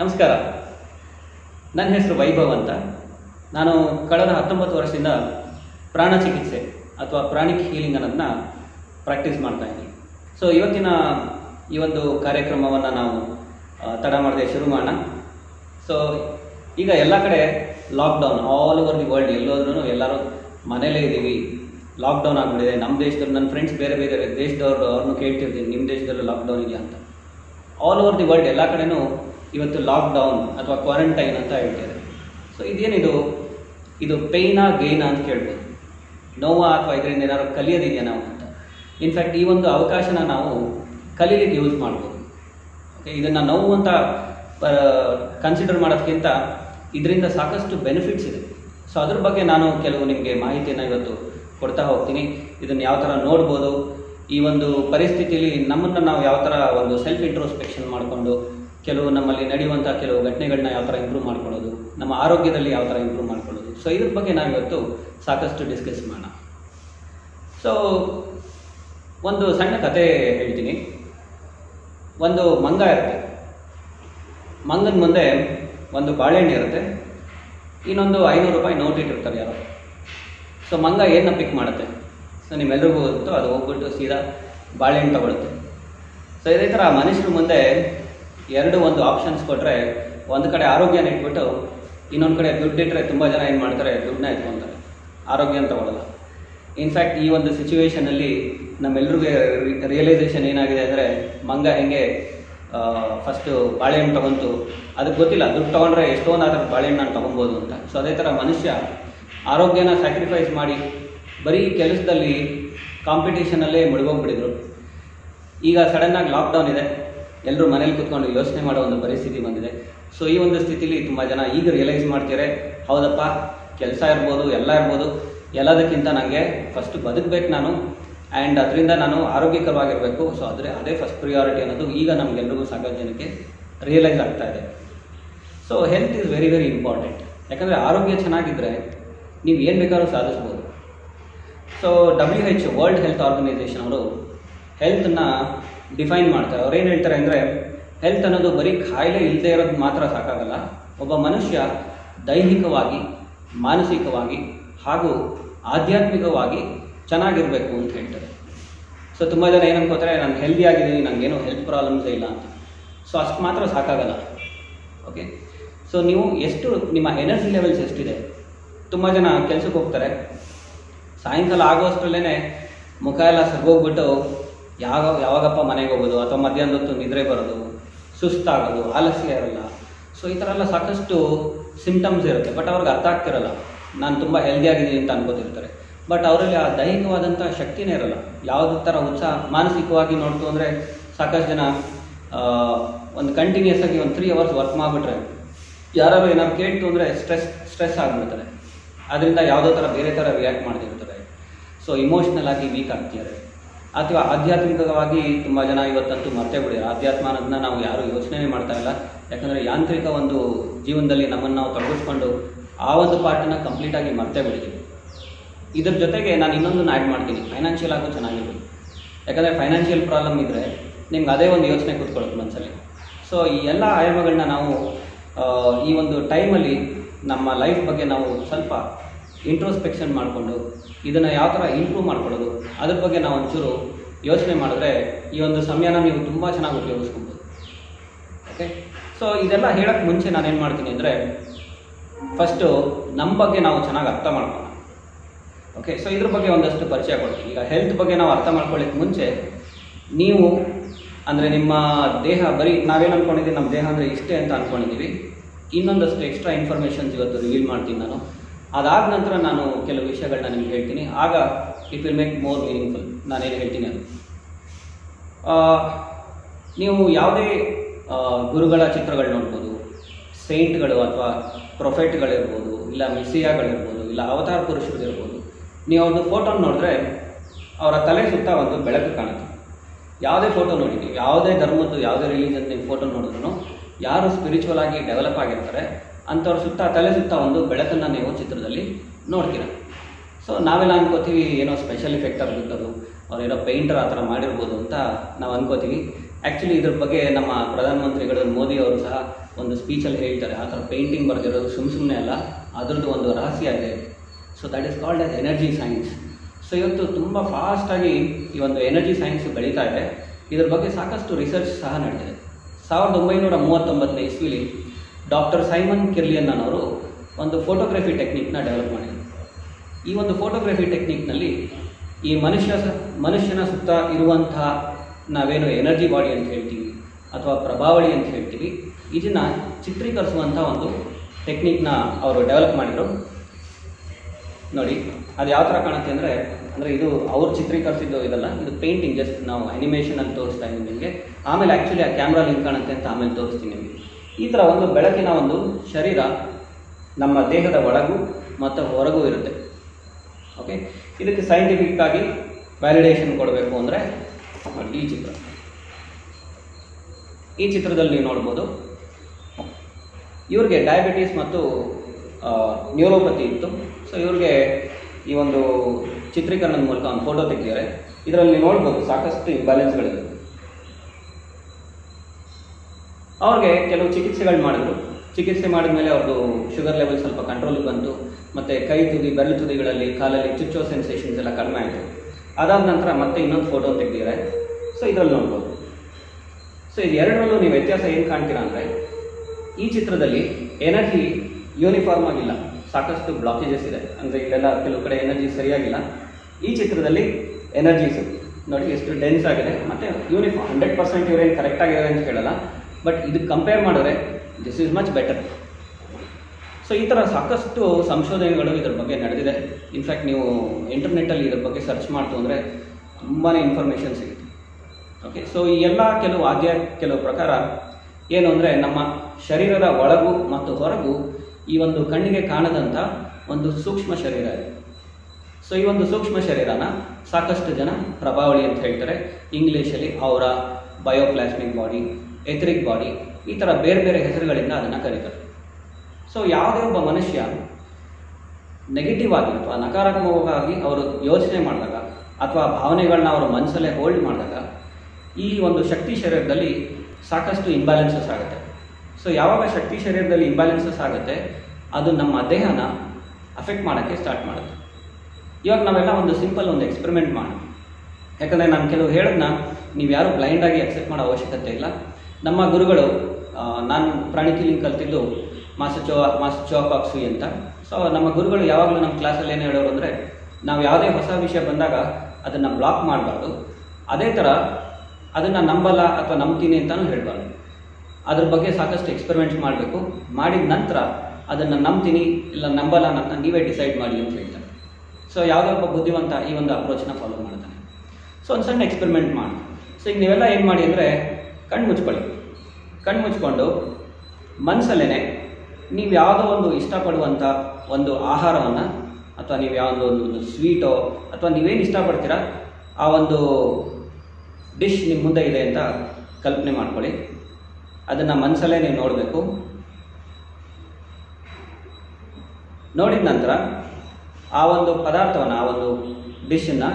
ನಮಸ್ಕಾರ. ನನ್ನ ಹೆಸರು ವೈಭವ್ ಅಂತ. ನಾನು ಕಳೆದ ಹತ್ತೊಂಬತ್ತು ವರ್ಷದಿಂದ ಪ್ರಾಣ ಚಿಕಿತ್ಸೆ ಅಥವಾ ಪ್ರಾಣಿಕ್ ಹೀಲಿಂಗ್ ಅನ್ನೋದನ್ನ ಪ್ರಾಕ್ಟೀಸ್ ಮಾಡ್ತಾ ಇದ್ದೀನಿ. ಸೊ ಇವತ್ತಿನ ಈ ಒಂದು ಕಾರ್ಯಕ್ರಮವನ್ನು ನಾವು ತಡ ಮಾಡದೆ ಶುರು ಮಾಡೋಣ. ಸೊ ಈಗ ಎಲ್ಲ ಕಡೆ lockdown all over the world ಎಲ್ಲೋದ್ರೂ ಎಲ್ಲರೂ ಮನೇಲೇ ಇದ್ದೀವಿ. ಲಾಕ್ಡೌನ್ ಆಗಿಬಿಟ್ಟಿದೆ. ನಮ್ಮ ದೇಶದಲ್ಲಿ ನನ್ನ ಫ್ರೆಂಡ್ಸ್ ಬೇರೆ ಬೇರೆ ದೇಶದವ್ರು ಅವ್ರನ್ನೂ ಕೇಳ್ತಿರ್ತೀನಿ ನಿಮ್ಮ ದೇಶದಲ್ಲೂ ಲಾಕ್ಡೌನ್ ಇದೆಯಾ ಅಂತ. ಆಲ್ ಓವರ್ ದಿ ವರ್ಲ್ಡ್ ಎಲ್ಲ ಕಡೆನೂ ಇವತ್ತು ಲಾಕ್ಡೌನ್ ಅಥವಾ ಕ್ವಾರಂಟೈನ್ ಅಂತ ಹೇಳ್ತಾರೆ. ಸೊ ಇದೇನಿದು? ಇದು ಪೇಯ್ನಾ ಗೇನಾ ಅಂತ ಕೇಳ್ಬೋದು. ನೋವಾ ಅಥವಾ ಇದರಿಂದ ಏನಾದ್ರು ಕಲಿಯೋದಿದೆಯಾ ನಾವು ಅಂತ? ಇನ್ಫ್ಯಾಕ್ಟ್ ಈ ಒಂದು ಅವಕಾಶನ ನಾವು ಕಲೀಲಿಕ್ಕೆ ಯೂಸ್ ಮಾಡ್ಬೋದು. ಓಕೆ ಇದನ್ನು ನೋವು ಅಂತ ಕನ್ಸಿಡರ್ ಮಾಡೋದಕ್ಕಿಂತ ಇದರಿಂದ ಸಾಕಷ್ಟು ಬೆನಿಫಿಟ್ಸ್ ಇದೆ. ಸೊ ಅದ್ರ ಬಗ್ಗೆ ನಾನು ಕೆಲವು ನಿಮಗೆ ಮಾಹಿತಿಯನ್ನು ಇವತ್ತು ಕೊಡ್ತಾ ಹೋಗ್ತೀನಿ. ಇದನ್ನು ಯಾವ ಥರ ನೋಡ್ಬೋದು? ಈ ಒಂದು ಪರಿಸ್ಥಿತಿಯಲ್ಲಿ ನಮ್ಮನ್ನು ನಾವು ಯಾವ ಥರ ಒಂದು ಸೆಲ್ಫ್ ಇಂಟ್ರೋಸ್ಪೆಕ್ಷನ್ ಮಾಡಿಕೊಂಡು ಕೆಲವು ನಮ್ಮಲ್ಲಿ ನಡೆಯುವಂಥ ಕೆಲವು ಘಟನೆಗಳನ್ನ ಯಾವ ಥರ ಇಂಪ್ರೂವ್ ಮಾಡ್ಕೊಳ್ಳೋದು, ನಮ್ಮ ಆರೋಗ್ಯದಲ್ಲಿ ಯಾವ ಥರ ಇಂಪ್ರೂವ್ ಮಾಡ್ಕೊಳ್ಳೋದು. ಸೊ ಇದ್ರ ಬಗ್ಗೆ ನಾವು ಇವತ್ತು ಸಾಕಷ್ಟು ಡಿಸ್ಕಸ್ ಮಾಡೋಣ. ಸೊ ಒಂದು ಸಣ್ಣ ಕತೆ ಹೇಳ್ತೀನಿ. ಒಂದು ಮಂಗ ಇರುತ್ತೆ. ಮಂಗನ ಮುಂದೆ ಒಂದು ಬಾಳೆಹಣ್ಣು ಇರುತ್ತೆ. ಇನ್ನೊಂದು ಐನೂರು ರೂಪಾಯಿ ನೋಟ್ ಇಟ್ಟಿರ್ತಾರೆ ಯಾರೋ. ಸೊ ಮಂಗ ಏನ ಪಿಕ್ ಮಾಡುತ್ತೆ? ಸೊ ನಿಮ್ಮೆಲ್ರಿಗೂ ಗೊತ್ತು, ಅದು ಹೋಗ್ಬಿಟ್ಟು ಸೀದಾ ಬಾಳೆಹಣ್ಣು ತಗೊಳುತ್ತೆ. ಸೊ ಇದೇ ಥರ ಮನುಷ್ಯರ ಮುಂದೆ ಎರಡು ಒಂದು ಆಪ್ಷನ್ಸ್ ಕೊಟ್ಟರೆ ಒಂದು ಕಡೆ ಆರೋಗ್ಯನ ಇಟ್ಬಿಟ್ಟು ಇನ್ನೊಂದು ಕಡೆ ದುಡ್ಡು ಇಟ್ಟರೆ ತುಂಬ ಜನ ಏನು ಮಾಡ್ತಾರೆ, ದುಡ್ಡನ್ನ ಎತ್ಕೊತಾರೆ. ಆರೋಗ್ಯನ ತಗೊಳ್ಳಲ್ಲ ಇನ್ಫ್ಯಾಕ್ಟ್ ಈ ಒಂದು ಸಿಚುವೇಷನಲ್ಲಿ ನಮ್ಮೆಲ್ರಿಗೂ ರಿಯಲೈಸೇಷನ್ ಏನಾಗಿದೆ ಅಂದರೆ ಮಂಗ ಹೆಂಗೆ ಫಸ್ಟು ಬಾಳೆಹಣ್ಣು ತಗೊಂತು ಅದಕ್ಕೆ ಗೊತ್ತಿಲ್ಲ, ದುಡ್ಡು ತೊಗೊಂಡ್ರೆ ಎಷ್ಟೊಂದು ಆದ್ರೆ ಬಾಳೆಹಣ್ಣು ತೊಗೊಬೋದು ಅಂತ. ಸೊ ಅದೇ ಥರ ಮನುಷ್ಯ ಆರೋಗ್ಯನ ಸ್ಯಾಕ್ರಿಫೈಸ್ ಮಾಡಿ ಬರೀ ಕೆಲಸದಲ್ಲಿ ಕಾಂಪಿಟೇಷನಲ್ಲೇ ಮುಳುಗೋಗ್ಬಿಟ್ಟಿದ್ರು ಈಗ ಸಡನ್ನಾಗಿ ಲಾಕ್ಡೌನ್ ಇದೆ. ಎಲ್ಲರೂ ಮನೇಲಿ ಕುತ್ಕೊಂಡು ಯೋಚನೆ ಮಾಡೋ ಒಂದು ಪರಿಸ್ಥಿತಿ ಬಂದಿದೆ. ಸೊ ಈ ಒಂದು ಸ್ಥಿತಿಲಿ ತುಂಬ ಜನ ಈಗ ರಿಯಲೈಸ್ ಮಾಡ್ತಾರೆ ಹೌದಪ್ಪ, ಕೆಲಸ ಇರ್ಬೋದು, ಎಲ್ಲ ಇರ್ಬೋದು, ಎಲ್ಲದಕ್ಕಿಂತ ನನಗೆ ಫಸ್ಟ್ ಬದುಕಬೇಕು ನಾನು ಆ್ಯಂಡ್ ಅದರಿಂದ ನಾನು ಆರೋಗ್ಯಕರವಾಗಿರಬೇಕು. ಸೊ ಆದರೆ ಅದೇ ಫಸ್ಟ್ ಪ್ರಿಯಾರಿಟಿ ಅನ್ನೋದು ಈಗ ನಮಗೆಲ್ರಿಗೂ ಸಾಕಷ್ಟು ಜನಕ್ಕೆ ರಿಯಲೈಸ್ ಆಗ್ತಾ ಇದೆ. So health is very very important ಯಾಕಂದರೆ ಆರೋಗ್ಯ ಚೆನ್ನಾಗಿದ್ದರೆ ನೀವು ಏನು ಬೇಕಾದ್ರೂ ಸಾಧಿಸ್ಬೋದು. So W H world health organisation ಅವರು ಹೆಲ್ತನ್ನ ಡಿಫೈನ್ ಮಾಡ್ತಾರೆ. ಅವ್ರು ಏನು ಹೇಳ್ತಾರೆ ಅಂದರೆ ಹೆಲ್ತ್ ಅನ್ನೋದು ಬರೀ ಕಾಯಿಲೆ ಇಲ್ಲದೆ ಇರೋದು ಮಾತ್ರ ಸಾಕಾಗಲ್ಲ. ಒಬ್ಬ ಮನುಷ್ಯ ದೈಹಿಕವಾಗಿ, ಮಾನಸಿಕವಾಗಿ ಹಾಗೂ ಆಧ್ಯಾತ್ಮಿಕವಾಗಿ ಚೆನ್ನಾಗಿರಬೇಕು ಅಂತ ಹೇಳ್ತಾರೆ. ಸೊ ತುಂಬ ಜನ ಏನು ನಾನು ಹೆಲ್ದಿ ಆಗಿದ್ದೀನಿ ನನಗೇನು ಹೆಲ್ತ್ ಪ್ರಾಬ್ಲಮ್ಸೇ ಇಲ್ಲ ಅಂತ. ಸೊ ಅಷ್ಟು ಮಾತ್ರ ಸಾಕಾಗಲ್ಲ. ಓಕೆ ಸೊ ನೀವು ಎಷ್ಟು, ನಿಮ್ಮ ಎನರ್ಜಿ ಲೆವೆಲ್ಸ್ ಎಷ್ಟಿದೆ? ತುಂಬ ಜನ ಕೆಲಸಕ್ಕೆ ಹೋಗ್ತಾರೆ. ಸಾಯಂಕಾಲ ಆಗೋಷ್ಟರಲ್ಲೇ ಮುಖ ಎಲ್ಲ ಸಗೋಗ್ಬಿಟ್ಟು ಯಾವ ಯಾವಾಗಪ್ಪ ಮನೆಗೆ ಹೋಗೋದು ಅಥವಾ ಮಧ್ಯಾಹ್ನದ ಹೊತ್ತು ನಿದ್ರೆ ಬರೋದು, ಸುಸ್ತಾಗೋದು, ಆಲಸ್ಯ ಇರಲ್ಲ. ಸೊ ಈ ಥರ ಎಲ್ಲ ಸಾಕಷ್ಟು ಸಿಂಪ್ಟಮ್ಸ್ ಇರುತ್ತೆ. ಬಟ್ ಅವ್ರಿಗೆ ಅರ್ಥ ಆಗ್ತಿರಲ್ಲ. ನಾನು ತುಂಬ ಹೆಲ್ದಿಯಾಗಿದ್ದೀನಿ ಅಂತ ಅನ್ಕೋತಿರ್ತಾರೆ. ಬಟ್ ಅವರಲ್ಲಿ ಆ ದೈಹಿಕವಾದಂಥ ಶಕ್ತಿನೇ ಇರಲ್ಲ. ಯಾವುದೇ ಥರ ಉತ್ಸಾಹ, ಮಾನಸಿಕವಾಗಿ ನೋಡ್ತು ಅಂದರೆ ಸಾಕಷ್ಟು ಜನ ಒಂದು ಕಂಟಿನ್ಯೂಸ್ ಆಗಿ ಒಂದು ತ್ರೀ ಅವರ್ಸ್ ವರ್ಕ್ ಮಾಡಿಬಿಟ್ರೆ ಯಾರು ಏನಾದ್ರು ಕೇಳ್ತು ಅಂದರೆ ಸ್ಟ್ರೆಸ್ ಸ್ಟ್ರೆಸ್ ಆಗಿಬಿಡ್ತಾರೆ. ಅದರಿಂದ ಯಾವುದೋ ಥರ ಬೇರೆ ಥರ ರಿಯಾಕ್ಟ್ ಮಾಡ್ತಿರ್ತಾರೆ. ಸೊ ಇಮೋಷ್ನಲ್ ಆಗಿ ವೀಕ್ ಆಗ್ತಿದ್ದಾರೆ. ಅಥವಾ ಆಧ್ಯಾತ್ಮಿಕವಾಗಿ ತುಂಬ ಜನ ಇವತ್ತಂತೂ ಮರ್ತೇ ಬಿಡಿದ್ದಾರೆ ಆಧ್ಯಾತ್ಮ ಅನ್ನೋದನ್ನ ನಾವು ಯಾರು ಯೋಚನೆ ಮಾಡ್ತಾ ಇಲ್ಲ. ಯಾಕಂದರೆ ಯಾಂತ್ರಿಕ ಒಂದು ಜೀವನದಲ್ಲಿ ನಮ್ಮನ್ನು ನಾವು ತೊಡಗಿಸ್ಕೊಂಡು ಆ ಒಂದು ಪಾರ್ಟನ್ನ ಕಂಪ್ಲೀಟಾಗಿ ಮರ್ತೇ ಬಿಡಿದ್ದೀವಿ ಇದ್ರ ಜೊತೆಗೆ ನಾನು ಇನ್ನೊಂದನ್ನು ಆ್ಯಡ್ ಮಾಡ್ತೀನಿ. ಫೈನಾನ್ಷಿಯಲ್ ಆಗು ಚೆನ್ನಾಗಿರ್ಬೇಕು ಯಾಕಂದರೆ ಫೈನಾನ್ಷಿಯಲ್ ಪ್ರಾಬ್ಲಮ್ ಇದ್ದರೆ ನಿಮ್ಗೆ ಅದೇ ಒಂದು ಯೋಚನೆ ಕೂತ್ಕೊಳ್ಳುತ್ತೆ ಮನಸ್ಸಲ್ಲಿ ಸೊ ಈ ಎಲ್ಲ ಆಯಾಮಗಳನ್ನ ನಾವು ಈ ಒಂದು ಟೈಮಲ್ಲಿ ನಮ್ಮ ಲೈಫ್ ಬಗ್ಗೆ ನಾವು ಸ್ವಲ್ಪ ಇಂಟ್ರೋಸ್ಪೆಕ್ಷನ್ ಮಾಡಿಕೊಂಡು ಇದನ್ನು ಯಾವ ಥರ ಇಂಪ್ರೂವ್ ಮಾಡ್ಕೊಳ್ಳೋದು, ಅದ್ರ ಬಗ್ಗೆ ನಾವು ಒಂಚೂರು ಯೋಚನೆ ಮಾಡಿದ್ರೆ ಈ ಒಂದು ಸಮಯನ ನೀವು ತುಂಬ ಚೆನ್ನಾಗಿ ಉಪಯೋಗಿಸ್ಕೊಬೋದು. ಓಕೆ ಸೊ ಇದೆಲ್ಲ ಹೇಳೋಕ್ಕೆ ಮುಂಚೆ ನಾನೇನು ಮಾಡ್ತೀನಿ ಅಂದರೆ ಫಸ್ಟು ನಮ್ಮ ಬಗ್ಗೆ ನಾವು ಚೆನ್ನಾಗಿ ಅರ್ಥ ಮಾಡ್ಕೊಳ್ಳೋಣ. ಓಕೆ ಸೊ ಇದ್ರ ಬಗ್ಗೆ ಒಂದಷ್ಟು ಪರಿಚಯ ಕೊಡ್ತೀನಿ. ಈಗ ಹೆಲ್ತ್ ಬಗ್ಗೆ ನಾವು ಅರ್ಥ ಮಾಡ್ಕೊಳ್ಳಿಕ್ಕೆ ಮುಂಚೆ ನೀವು ಅಂದರೆ ನಿಮ್ಮ ದೇಹ, ಬರೀ ನಾವೇನು ಅಂದ್ಕೊಂಡಿದ್ದೀವಿ ನಮ್ಮ ದೇಹ ಅಂದರೆ ಇಷ್ಟೇ ಅಂತ ಅಂದ್ಕೊಂಡಿದ್ದೀವಿ ಇನ್ನೊಂದಷ್ಟು ಎಕ್ಸ್ಟ್ರಾ ಇನ್ಫಾರ್ಮೇಷನ್ಸ್ ಇವತ್ತು ರಿವೀಲ್ ಮಾಡ್ತೀನಿ ನಾನು. ಅದಾದ ನಂತರ ನಾನು ಕೆಲವು ವಿಷಯಗಳನ್ನ ನಿಮಗೆ ಹೇಳ್ತೀನಿ. ಆಗ it will make more meaningful ನಾನೇನು ಹೇಳ್ತೀನಿ ಅದು. ನೀವು ಯಾವುದೇ ಗುರುಗಳ ಚಿತ್ರಗಳು ನೋಡ್ಬೋದು ಸೈಂಟ್ಗಳು ಅಥವಾ ಪ್ರೊಫೆಟ್ಗಳಿರ್ಬೋದು ಇಲ್ಲ ಮಿಸಿಯಾಗಳಿರ್ಬೋದು ಇಲ್ಲ ಅವತಾರ ಪುರುಷರಿರ್ಬೋದು, ನೀವು ಅವ್ರದ್ದು ಫೋಟೋ ನೋಡಿದ್ರೆ ಅವರ ತಲೆ ಸುತ್ತ ಒಂದು ಬೆಳಕು ಕಾಣುತ್ತೆ. ಯಾವುದೇ ಫೋಟೋ ನೋಡಿ ಯಾವುದೇ ಧರ್ಮದ್ದು, ಯಾವುದೇ ರಿಲಿಜನ್ ನೀವು ಫೋಟೋ ನೋಡಿದ್ರು ಯಾರು ಸ್ಪಿರಿಚುವಲ್ ಆಗಿ ಡೆವಲಪ್ ಆಗಿರ್ತಾರೆ ಅಂಥವ್ರ ಸುತ್ತ, ತಲೆ ಸುತ್ತ ಒಂದು ಬೆಳಕನ್ನು ನೀವು ಚಿತ್ರದಲ್ಲಿ ನೋಡ್ತೀರ. ಸೊ ನಾವೆಲ್ಲ ಅನ್ಕೋತೀವಿ, ಏನೋ ಸ್ಪೆಷಲ್ ಇಫೆಕ್ಟ್ ಅವ್ರು ಏನೋ ಪೇಂಟರ್ ಆ ಥರ ಮಾಡಿರ್ಬೋದು ಅಂತ ನಾವು ಅನ್ಕೋತೀವಿ. ಆ್ಯಕ್ಚುಲಿ ಇದ್ರ ಬಗ್ಗೆ ನಮ್ಮ ಪ್ರಧಾನಮಂತ್ರಿಗಳು ಮೋದಿ ಅವರು ಸಹ ಒಂದು ಸ್ಪೀಚಲ್ಲಿ ಹೇಳ್ತಾರೆ. ಆ ಥರ ಪೇಂಟಿಂಗ್ ಬರೆದಿರೋದು ಸುಮ್ಮ ಸುಮ್ಮನೆ ಅಲ್ಲ, ಅದರದ್ದು ಒಂದು ರಹಸ್ಯ ಇದೆ. So that is called as energy science so ಇವತ್ತು ತುಂಬ ಫಾಸ್ಟಾಗಿ ಈ ಒಂದು ಎನರ್ಜಿ ಸೈನ್ಸ್ ಬೆಳೀತಾ ಇದೆ. ಇದ್ರ ಬಗ್ಗೆ ಸಾಕಷ್ಟು ರಿಸರ್ಚ್ ಸಹ ನಡೆದಿದೆ ಸಾವಿರದ ಒಂಬೈನೂರ ಮೂವತ್ತೊಂಬತ್ತನೇ ಇಸ್ವಿಲಿ ಡಾಕ್ಟರ್ ಸೈಮನ್ ಕಿರ್ಲಿಯನ್ ಅನ್ನೋರು ಒಂದು ಫೋಟೋಗ್ರಫಿ ಟೆಕ್ನಿಕ್ನ ಡೆವಲಪ್ ಮಾಡಿದರು. ಈ ಒಂದು ಫೋಟೋಗ್ರಫಿ ಟೆಕ್ನಿಕ್ನಲ್ಲಿ ಈ ಮನುಷ್ಯ ಮನುಷ್ಯನ ಸುತ್ತ ಇರುವಂತಹ ನಾವೇನು ಎನರ್ಜಿ ಬಾಡಿ ಅಂತ ಹೇಳ್ತೀವಿ, ಅಥವಾ ಪ್ರಭಾವಳಿ ಅಂತ ಹೇಳ್ತೀವಿ, ಇದನ್ನು ಚಿತ್ರೀಕರಿಸುವಂಥ ಒಂದು ಟೆಕ್ನಿಕ್ನ ಅವರು ಡೆವಲಪ್ ಮಾಡಿದರು. ನೋಡಿ, ಅದು ಯಾವ ಥರ ಕಾಣುತ್ತೆ ಅಂದರೆ ಅಂದರೆ ಇದು ಅವ್ರು ಚಿತ್ರೀಕರಿಸಿದ್ದು ಇದಲ್ಲ, ಇದು ಪೇಂಟಿಂಗ್ ಜಸ್ಟ್ ನಾವು ಅನಿಮೇಷನಲ್ಲಿ ತೋರಿಸ್ತಾ ಇದ್ದೀವಿ ನಿಮಗೆ. ಆಮೇಲೆ ಆ್ಯಕ್ಚುಲಿ ಆ ಕ್ಯಾಮ್ರಾ ಲಿಂಕ್ ಕಾಣುತ್ತೆ ಅಂತ ಆಮೇಲೆ ತೋರಿಸ್ತೀನಿ ನಿಮಗೆ. ಈ ಥರ ಒಂದು ಬೆಳಕಿನ ಒಂದು ಶರೀರ ನಮ್ಮ ದೇಹದ ಒಳಗೂ ಮತ್ತು ಹೊರಗೂ ಇರುತ್ತೆ. ಓಕೆ ಇದಕ್ಕೆ ಸೈಂಟಿಫಿಕ್ ಆಗಿ ವ್ಯಾಲಿಡೇಷನ್ ಕೊಡಬೇಕು ಅಂದರೆ ಈ ಚಿತ್ರ. ಈ ಚಿತ್ರದಲ್ಲಿ ನೀವು ನೋಡ್ಬೋದು, ಇವ್ರಿಗೆ ಡಯಾಬಿಟೀಸ್ ಮತ್ತು ನ್ಯೂರೋಪತಿ ಇತ್ತು. ಸೊ ಇವ್ರಿಗೆ ಈ ಒಂದು ಚಿತ್ರೀಕರಣದ ಮೂಲಕ ಒಂದು ಫೋಟೋ ತೆಗೆದಿದ್ದಾರೆ. ಇದರಲ್ಲಿ ನೋಡ್ಬೋದು ಸಾಕಷ್ಟು ಇಂಬ್ಯಾಲೆನ್ಸ್ಗಳಿದೆ ಅವ್ರಿಗೆ ಕೆಲವು ಚಿಕಿತ್ಸೆಗಳು ಮಾಡಿದ್ರು. ಚಿಕಿತ್ಸೆ ಮಾಡಿದ ಮೇಲೆ ಅವ್ರದ್ದು ಶುಗರ್ ಲೆವೆಲ್ ಸ್ವಲ್ಪ ಕಂಟ್ರೋಲ್ಗೆ ಬಂತು. ಮತ್ತು ಕೈ ತುದಿ, ಬೆರಳು ತುದಿಗಳಲ್ಲಿ ಕಾಲಲ್ಲಿ ಚುಚ್ಚೋ ಸೆನ್ಸೇಷನ್ಸ್ ಎಲ್ಲ ಕಡಿಮೆ ಆಯಿತು. ಅದಾದ ನಂತರ ಮತ್ತೆ ಇನ್ನೊಂದು ಫೋಟೋ ತೆಗೆದಿದ್ದಾರೆ. ಸೊ ಇದರಲ್ಲಿ ನೋಡ್ಬೋದು. ಸೊ ಇದು ಎರಡರಲ್ಲೂ ನೀವು ವ್ಯತ್ಯಾಸ ಏನು ಕಾಣ್ತೀರಾ ಅಂದರೆ, ಈ ಚಿತ್ರದಲ್ಲಿ ಎನರ್ಜಿ ಯೂನಿಫಾರ್ಮ್ ಆಗಿಲ್ಲ. ಸಾಕಷ್ಟು ಬ್ಲಾಕೇಜಸ್ ಇದೆ. ಅಂದರೆ ಇಲ್ಲೆಲ್ಲ ಕೆಲವು ಕಡೆ ಎನರ್ಜಿ ಸರಿಯಾಗಿಲ್ಲ. ಈ ಚಿತ್ರದಲ್ಲಿ ಎನರ್ಜೀಸ್ ನೋಡಿ, ಎಷ್ಟು ಡೆನ್ಸ್ ಆಗಿದೆ. ಮತ್ತು ಯೂನಿಫಾರ್ಮ್ ಹಂಡ್ರೆಡ್ ಪರ್ಸೆಂಟ್ ಇವ್ರೇನು ಕರೆಕ್ಟಾಗಿದೆ ಅಂತ ಹೇಳಲ್ಲ ಬಟ್ ಇದಕ್ಕೆ ಕಂಪೇರ್ ಮಾಡಿದ್ರೆ this is much better so ಈ ಥರ ಸಾಕಷ್ಟು ಸಂಶೋಧನೆಗಳು ಇದ್ರ ಬಗ್ಗೆ ನಡೆದಿದೆ. ಇನ್ಫ್ಯಾಕ್ಟ್ ನೀವು ಇಂಟರ್ನೆಟ್ಟಲ್ಲಿ ಇದ್ರ ಬಗ್ಗೆ ಸರ್ಚ್ ಮಾಡ್ತು ಅಂದರೆ ತುಂಬಾ ಇನ್ಫಾರ್ಮೇಷನ್ ಸಿಗುತ್ತೆ. ಓಕೆ ಸೊ ಈ ಎಲ್ಲ ಕೆಲವು ಆದ್ಯ, ಕೆಲವು ಪ್ರಕಾರ ಏನು ಅಂದರೆ ನಮ್ಮ ಶರೀರದ ಒಳಗು ಮತ್ತು ಹೊರಗೂ ಈ ಒಂದು ಕಣ್ಣಿಗೆ ಕಾಣದಂಥ ಒಂದು ಸೂಕ್ಷ್ಮ ಶರೀರ ಇದೆ. ಸೊ ಈ ಒಂದು ಸೂಕ್ಷ್ಮ ಶರೀರನ ಸಾಕಷ್ಟು ಜನ ಪ್ರಭಾವಳಿ ಅಂತ ಹೇಳ್ತಾರೆ. ಇಂಗ್ಲೀಷಲ್ಲಿ ಅವರ ಬಯೋಪ್ಲಾಸ್ಮಿಕ್ ಬಾಡಿ ಎಥರಿಕ್ ಬಾಡಿ, ಈ ಥರ ಬೇರೆ ಬೇರೆ ಹೆಸರುಗಳಿಂದ ಅದನ್ನು ಕರೀತಾರೆ. ಸೊ ಯಾವುದೇ ಒಬ್ಬ ಮನುಷ್ಯ ನೆಗೆಟಿವ್ ಆಗಿ ಅಥವಾ ನಕಾರಾತ್ಮಕವಾಗಿ ಅವರು ಯೋಚನೆ ಮಾಡಿದಾಗ ಅಥವಾ ಭಾವನೆಗಳನ್ನ ಅವರು ಮನಸ್ಸಲ್ಲೇ ಹೋಲ್ಡ್ ಮಾಡಿದಾಗ, ಈ ಒಂದು ಶಕ್ತಿ ಶರೀರದಲ್ಲಿ ಸಾಕಷ್ಟು ಇಂಬ್ಯಾಲೆನ್ಸಸ್ ಆಗುತ್ತೆ. ಸೊ ಯಾವಾಗ ಶಕ್ತಿ ಶರೀರದಲ್ಲಿ ಇಂಬ್ಯಾಲೆನ್ಸಸ್ ಆಗುತ್ತೆ, ಅದು ನಮ್ಮ ದೇಹನ ಅಫೆಕ್ಟ್ ಮಾಡೋಕ್ಕೆ ಸ್ಟಾರ್ಟ್ ಮಾಡುತ್ತೆ. ಇವಾಗ ನಾವೆಲ್ಲ ಒಂದು ಸಿಂಪಲ್ ಒಂದು ಎಕ್ಸ್ಪೆರಿಮೆಂಟ್ ಮಾಡೋಣ. ಯಾಕಂದರೆ ನಾನು ಕೆಲವು ಹೇಳೋದನ್ನ ನೀವು ಯಾರು ಬ್ಲೈಂಡಾಗಿ ಅಕ್ಸೆಪ್ಟ್ ಮಾಡೋ ಅವಶ್ಯಕತೆ ಇಲ್ಲ. ನಮ್ಮ ಗುರುಗಳು ನಾನು ಪ್ರಾಣಿಕಿಲಿಂಗ್ ಕಲ್ತಿದ್ದು ಮಾಸ್ಟರ್ ಚೋ, ಮಾಸ್ಟರ್ ಚೋಪಾಕ್ಸುಯಿ ಅಂತ. ಸೊ ನಮ್ಮ ಗುರುಗಳು ಯಾವಾಗಲೂ ನಮ್ಮ ಕ್ಲಾಸಲ್ಲಿ ಏನು ಹೇಳೋರು ಅಂದರೆ, ನಾವು ಯಾವುದೇ ಹೊಸ ವಿಷಯ ಬಂದಾಗ ಅದನ್ನು ಬ್ಲಾಕ್ ಮಾಡಬಾರ್ದು. ಅದೇ ಥರ ಅದನ್ನು ನಂಬಲ್ಲ ಅಥವಾ ನಂಬ್ತೀನಿ ಅಂತಲೂ ಹೇಳಬಾರ್ದು. ಅದ್ರ ಬಗ್ಗೆ ಸಾಕಷ್ಟು ಎಕ್ಸ್ಪೆರಿಮೆಂಟ್ಸ್ ಮಾಡಬೇಕು. ಮಾಡಿದ ನಂತರ ಅದನ್ನು ನಂಬ್ತೀನಿ, ಇಲ್ಲ ನಂಬಲ್ಲ ಅಂತ ನೀವೇ ಡಿಸೈಡ್ ಮಾಡಿ ಅಂತ ಹೇಳ್ತಾರೆ. ಸೊ ಯಾವುದೇ ಒಬ್ಬ ಬುದ್ಧಿವಂತ ಈ ಒಂದು ಅಪ್ರೋಚ್ನ ಫಾಲೋ ಮಾಡ್ತಾನೆ. ಸೊ ಒಂದು ಸಣ್ಣ ಎಕ್ಸ್ಪೆರಿಮೆಂಟ್ ಮಾಡಿ. ಸೊ ಈಗ ನೀವೆಲ್ಲ ಏನು ಮಾಡಿ ಅಂದರೆ ಕಣ್ಣು ಮುಚ್ಕೊಳ್ಳಿ ಕಣ್ಣು ಮುಚ್ಕೊಂಡು ಮನಸ್ಸಲ್ಲೇ ನೀವು ಯಾವುದೋ ಒಂದು ಇಷ್ಟಪಡುವಂಥ ಒಂದು ಆಹಾರವನ್ನು ಅಥವಾ ನೀವು ಯಾವುದೋ ಒಂದು ಒಂದು ಸ್ವೀಟೋ ಅಥವಾ ನೀವೇನು ಇಷ್ಟಪಡ್ತೀರಾ, ಆ ಒಂದು ಡಿಶ್ ನಿಮ್ಮ ಮುಂದೆ ಇದೆ ಅಂತ ಕಲ್ಪನೆ ಮಾಡ್ಕೊಳ್ಳಿ. ಅದನ್ನು ಮನಸ್ಸಲ್ಲೇ ನೀವು ನೋಡಬೇಕು. ನೋಡಿದ ನಂತರ ಆ ಒಂದು ಪದಾರ್ಥವನ್ನು, ಆ ಒಂದು ಡಿಶನ್ನು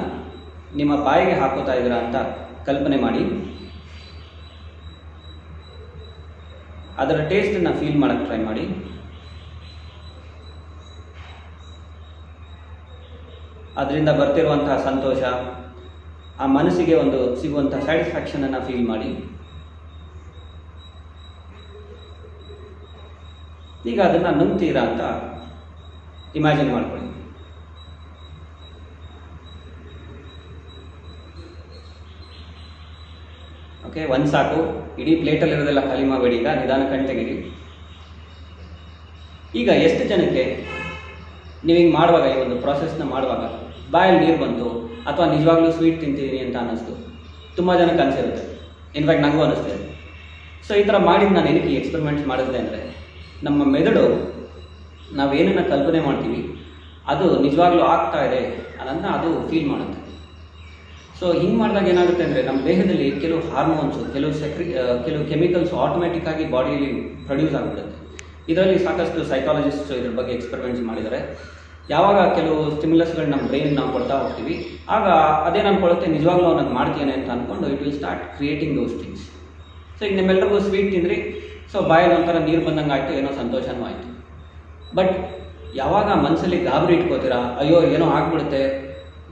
ನಿಮ್ಮ ಬಾಯಿಗೆ ಹಾಕೋತಾ ಇದ್ದೀರಾ ಅಂತ ಕಲ್ಪನೆ ಮಾಡಿ. ಅದರ ಟೇಸ್ಟನ್ನು ಫೀಲ್ ಮಾಡೋಕ್ಕೆ ಟ್ರೈ ಮಾಡಿ. ಅದರಿಂದ ಬರ್ತಿರುವಂತಹ ಸಂತೋಷ, ಆ ಮನಸ್ಸಿಗೆ ಒಂದು ಸಿಗುವಂಥ ಸ್ಯಾಟಿಸ್ಫ್ಯಾಕ್ಷನನ್ನು ಫೀಲ್ ಮಾಡಿ. ಈಗ ಅದನ್ನು ನುಂಗ್ತೀರಾ ಅಂತ ಇಮ್ಯಾಜಿನ್ ಮಾಡ್ಕೊಳ್ಳಿ. ಓಕೆ ಒಂದು ಸಾಕು. ಇಡೀ ಪ್ಲೇಟಲ್ಲಿರೋದೆಲ್ಲ ಖಾಲಿ ಮಾಡಬೇಡಿ. ಈಗ ನಿಧಾನ ಕಣ್ ತೆಗೀರಿ. ಈಗ ಎಷ್ಟು ಜನಕ್ಕೆ ನೀವು ಹಿಂಗೆ ಮಾಡುವಾಗ, ಈ ಒಂದು ಪ್ರಾಸೆಸ್ನ ಮಾಡುವಾಗ ಬಾಯಲ್ಲಿ ನೀರು ಬಂತು ಅಥವಾ ನಿಜವಾಗ್ಲೂ ಸ್ವೀಟ್ ತಿಂತಿದ್ದೀನಿ ಅಂತ ಅನ್ನಿಸ್ತು. ತುಂಬ ಜನಕ್ಕೆ ಅನಿಸಿರುತ್ತೆ ಇನ್ಫ್ಯಾಕ್ಟ್ ನನಗೂ ಅನ್ನಿಸ್ತಿದೆ. ಸೊ ಈ ಥರ ಮಾಡಿದ್ದು ನಾನು ಏನಕ್ಕೆ ಎಕ್ಸ್ಪೆರಿಮೆಂಟ್ಸ್ ಮಾಡಿದೆ ಅಂದರೆ, ನಮ್ಮ ಮೆದುಳು ನಾವೇನನ್ನು ಕಲ್ಪನೆ ಮಾಡ್ತೀವಿ, ಅದು ನಿಜವಾಗ್ಲೂ ಆಗ್ತಾ ಇದೆ ಅದನ್ನು ಅದು ಫೀಲ್ ಮಾಡುತ್ತೆ. ಸೊ ಹಿಂಗೆ ಮಾಡಿದಾಗ ಏನಾಗುತ್ತೆ ಅಂದರೆ ನಮ್ಮ ದೇಹದಲ್ಲಿ ಕೆಲವು ಹಾರ್ಮೋನ್ಸು ಕೆಲವು ಸೆಕ್ರಿ ಕೆಲವು ಕೆಮಿಕಲ್ಸ್ ಆಟೋಮೆಟಿಕ್ ಆಗಿ ಬಾಡಿಯಲ್ಲಿ ಪ್ರೊಡ್ಯೂಸ್ ಆಗಿಬಿಡುತ್ತೆ. ಇದರಲ್ಲಿ ಸಾಕಷ್ಟು ಸೈಕಾಲಜಿಸ್ಟ್ ಇದ್ರ ಬಗ್ಗೆ ಎಕ್ಸ್ಪೆರಿಮೆಂಟ್ಸ್ ಮಾಡಿದ್ದಾರೆ. ಯಾವಾಗ ಕೆಲವು ಸ್ಟಿಮ್ಯುಲಸ್ಗಳು ನಮ್ಮ ಬ್ರೈನ್ ನಾವು ಕೊಡ್ತಾ ಹೋಗ್ತೀವಿ, ಆಗ ಅದೇನು ಅನ್ಕೊಳ್ಳುತ್ತೆ ನಿಜವಾಗ್ಲೂ ಅವನದು ಮಾಡ್ತೇನೆ ಅಂತ ಅಂದ್ಕೊಂಡು it will start creating those things so ಈಗ ನಿಮ್ಮೆಲ್ಲರಿಗೂ ಸ್ವೀಟ್ ತಿಂದ್ರಿ ಸೊ ಬಾಯಲ್ಲಿ ಒಂಥರ ನೀರು ಬಂದಂಗೆ ಆಯಿತು, ಏನೋ ಸಂತೋಷನೂ ಆಯಿತು. ಬಟ್ ಯಾವಾಗ ಮನಸ್ಸಲ್ಲಿ ಗಾಬರಿ ಇಟ್ಕೋತೀರಾ, ಅಯ್ಯೋ, ಏನೋ ಆಗ್ಬಿಡುತ್ತೆ,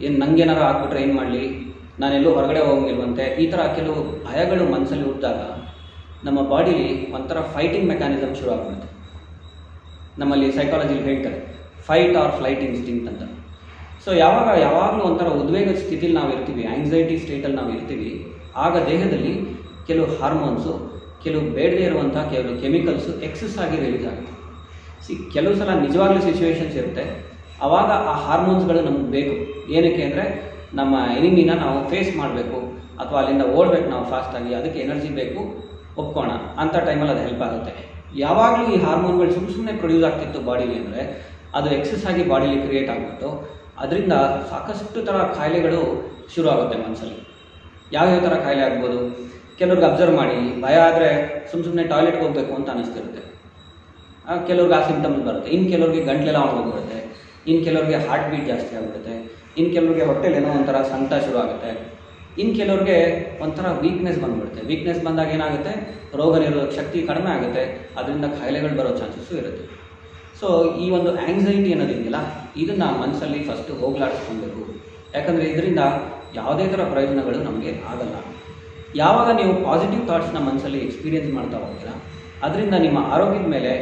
ಏನು ನಂಗೇನಾರು ಆಗ್ಬಿಟ್ರೆ ಏನು ಮಾಡಲಿ? ನಾನೆಲ್ಲೂ ಹೊರಗಡೆ ಹೋಗಿಲ್ವಂತೆ ಈ ಥರ ಕೆಲವು ಭಯಗಳು ಮನಸ್ಸಲ್ಲಿ ಹುಟ್ಟಿದಾಗ ನಮ್ಮ ಬಾಡಿಲಿ ಒಂಥರ ಫೈಟಿಂಗ್ ಮೆಕ್ಯಾನಿಸಮ್ ಶುರು ಆಗ್ಬಿಡುತ್ತೆ. ನಮ್ಮಲ್ಲಿ ಸೈಕಾಲಜಿಲಿ ಹೇಳ್ತಾರೆ ಫೈಟ್ ಆರ್ ಫ್ಲೈಟ್ ಇನ್ಸ್ಟಿಂಕ್ಟ್ ಅಂತ. ಸೊ ಯಾವಾಗ, ಯಾವಾಗಲೂ ಒಂಥರ ಉದ್ವೇಗದ ಸ್ಥಿತಿಲಿ ನಾವು ಇರ್ತೀವಿ ಆಂಗ್ಸೈಟಿ ಸ್ಟೇಟಲ್ಲಿ ನಾವು ಇರ್ತೀವಿ, ಆಗ ದೇಹದಲ್ಲಿ ಕೆಲವು ಹಾರ್ಮೋನ್ಸು ಕೆಲವು ಬೇಡದೇ ಇರುವಂಥ ಕೆಲವು ಕೆಮಿಕಲ್ಸು ಎಕ್ಸಸ್ ಆಗಿ ರಿಲೀಸ್ ಆಗುತ್ತೆ. ಸಿ ಕೆಲವು ಸಲ ನಿಜವಾಗ್ಲೂ ಸಿಚುವೇಶನ್ಸ್ ಇರುತ್ತೆ ಆವಾಗ ಆ ಹಾರ್ಮೋನ್ಸ್ಗಳು ನಮಗೆ ಬೇಕು. ಏನಕ್ಕೆ ಅಂದರೆ ನಮ್ಮ ಎನಿಮಿನ ನಾವು ಫೇಸ್ ಮಾಡಬೇಕು ಅಥವಾ ಅಲ್ಲಿಂದ ಓಡಬೇಕು ನಾವು ಫಾಸ್ಟಾಗಿ ಅದಕ್ಕೆ ಎನರ್ಜಿ ಬೇಕು, ಒಪ್ಕೋಣ. ಅಂಥ ಟೈಮಲ್ಲಿ ಅದು ಹೆಲ್ಪ್ ಆಗುತ್ತೆ. ಯಾವಾಗಲೂ ಈ ಹಾರ್ಮೋನ್ಗಳು ಸುಮ್ಮ ಸುಮ್ಮನೆ ಪ್ರೊಡ್ಯೂಸ್ ಆಗ್ತಿತ್ತು ಬಾಡಿಲಿ ಅಂದರೆ, ಅದು ಎಕ್ಸಸ್ ಆಗಿ ಬಾಡಿಲಿ ಕ್ರಿಯೇಟ್ ಆಗ್ಬಿಟ್ಟು, ಅದರಿಂದ ಸಾಕಷ್ಟು ಥರ ಕಾಯಿಲೆಗಳು ಶುರು ಆಗುತ್ತೆ ಮನಸ್ಸಲ್ಲಿ ಯಾವ್ಯಾವ ಥರ ಕಾಯಿಲೆ ಆಗ್ಬೋದು? ಕೆಲವ್ರಿಗೆ ಅಬ್ಸರ್ವ್ ಮಾಡಿ, ಭಯ ಆದರೆ ಸುಮ್ಮ ಸುಮ್ಮನೆ ಟಾಯ್ಲೆಟ್ಗೆ ಹೋಗಬೇಕು ಅಂತ ಅನಿಸ್ತಿರುತ್ತೆ. ಕೆಲವ್ರಿಗೆ ಆ ಸಿಂಟಮ್ಸ್ ಬರುತ್ತೆ. ಇನ್ನು ಕೆಲವ್ರಿಗೆ ಗಂಟ್ಲೆಲ್ಲ ಒಣಗೋಗ್ಬಿಡುತ್ತೆ ಇನ್ನು ಕೆಲವ್ರಿಗೆ ಹಾರ್ಟ್ ಬೀಟ್ ಜಾಸ್ತಿ ಆಗಿಬಿಡುತ್ತೆ. ಇನ್ನು ಕೆಲವ್ರಿಗೆ ಹೊಟ್ಟೆಲಿ ಏನೋ ಒಂಥರ ಸಂಕಟ ಶುರು ಆಗುತ್ತೆ ಇನ್ನು ಕೆಲವ್ರಿಗೆ ಒಂಥರ ವೀಕ್ನೆಸ್ ಬಂದ್ಬಿಡುತ್ತೆ. ವೀಕ್ನೆಸ್ ಬಂದಾಗ ಏನಾಗುತ್ತೆ? ರೋಗ ನಿರೋಧಕ ಶಕ್ತಿ ಕಡಿಮೆ ಆಗುತ್ತೆ. ಅದರಿಂದ ಕಾಯಿಲೆಗಳು ಬರೋ ಚಾನ್ಸಸ್ಸು ಇರುತ್ತೆ. ಸೊ ಈ ಒಂದು ಆಂಗ್ಸೈಟಿ ಅನ್ನೋದಿದೆಯಲ್ಲ ಇದನ್ನು ಮನಸ್ಸಲ್ಲಿ ಫಸ್ಟು ಹೋಗ್ಲಾಡಿಸ್ಕೊಳ್ಬೇಕು ಯಾಕಂದರೆ ಇದರಿಂದ ಯಾವುದೇ ಥರ ಪ್ರಯೋಜನಗಳು ನಮಗೆ ಆಗಲ್ಲ. ಯಾವಾಗ ನೀವು ಪಾಸಿಟಿವ್ ಥಾಟ್ಸ್ನ ಮನಸ್ಸಲ್ಲಿ ಎಕ್ಸ್ಪೀರಿಯೆನ್ಸ್ ಮಾಡ್ತಾ ಹೋಗ್ತೀರಾ, ಅದರಿಂದ ನಿಮ್ಮ ಆರೋಗ್ಯದ ಮೇಲೆ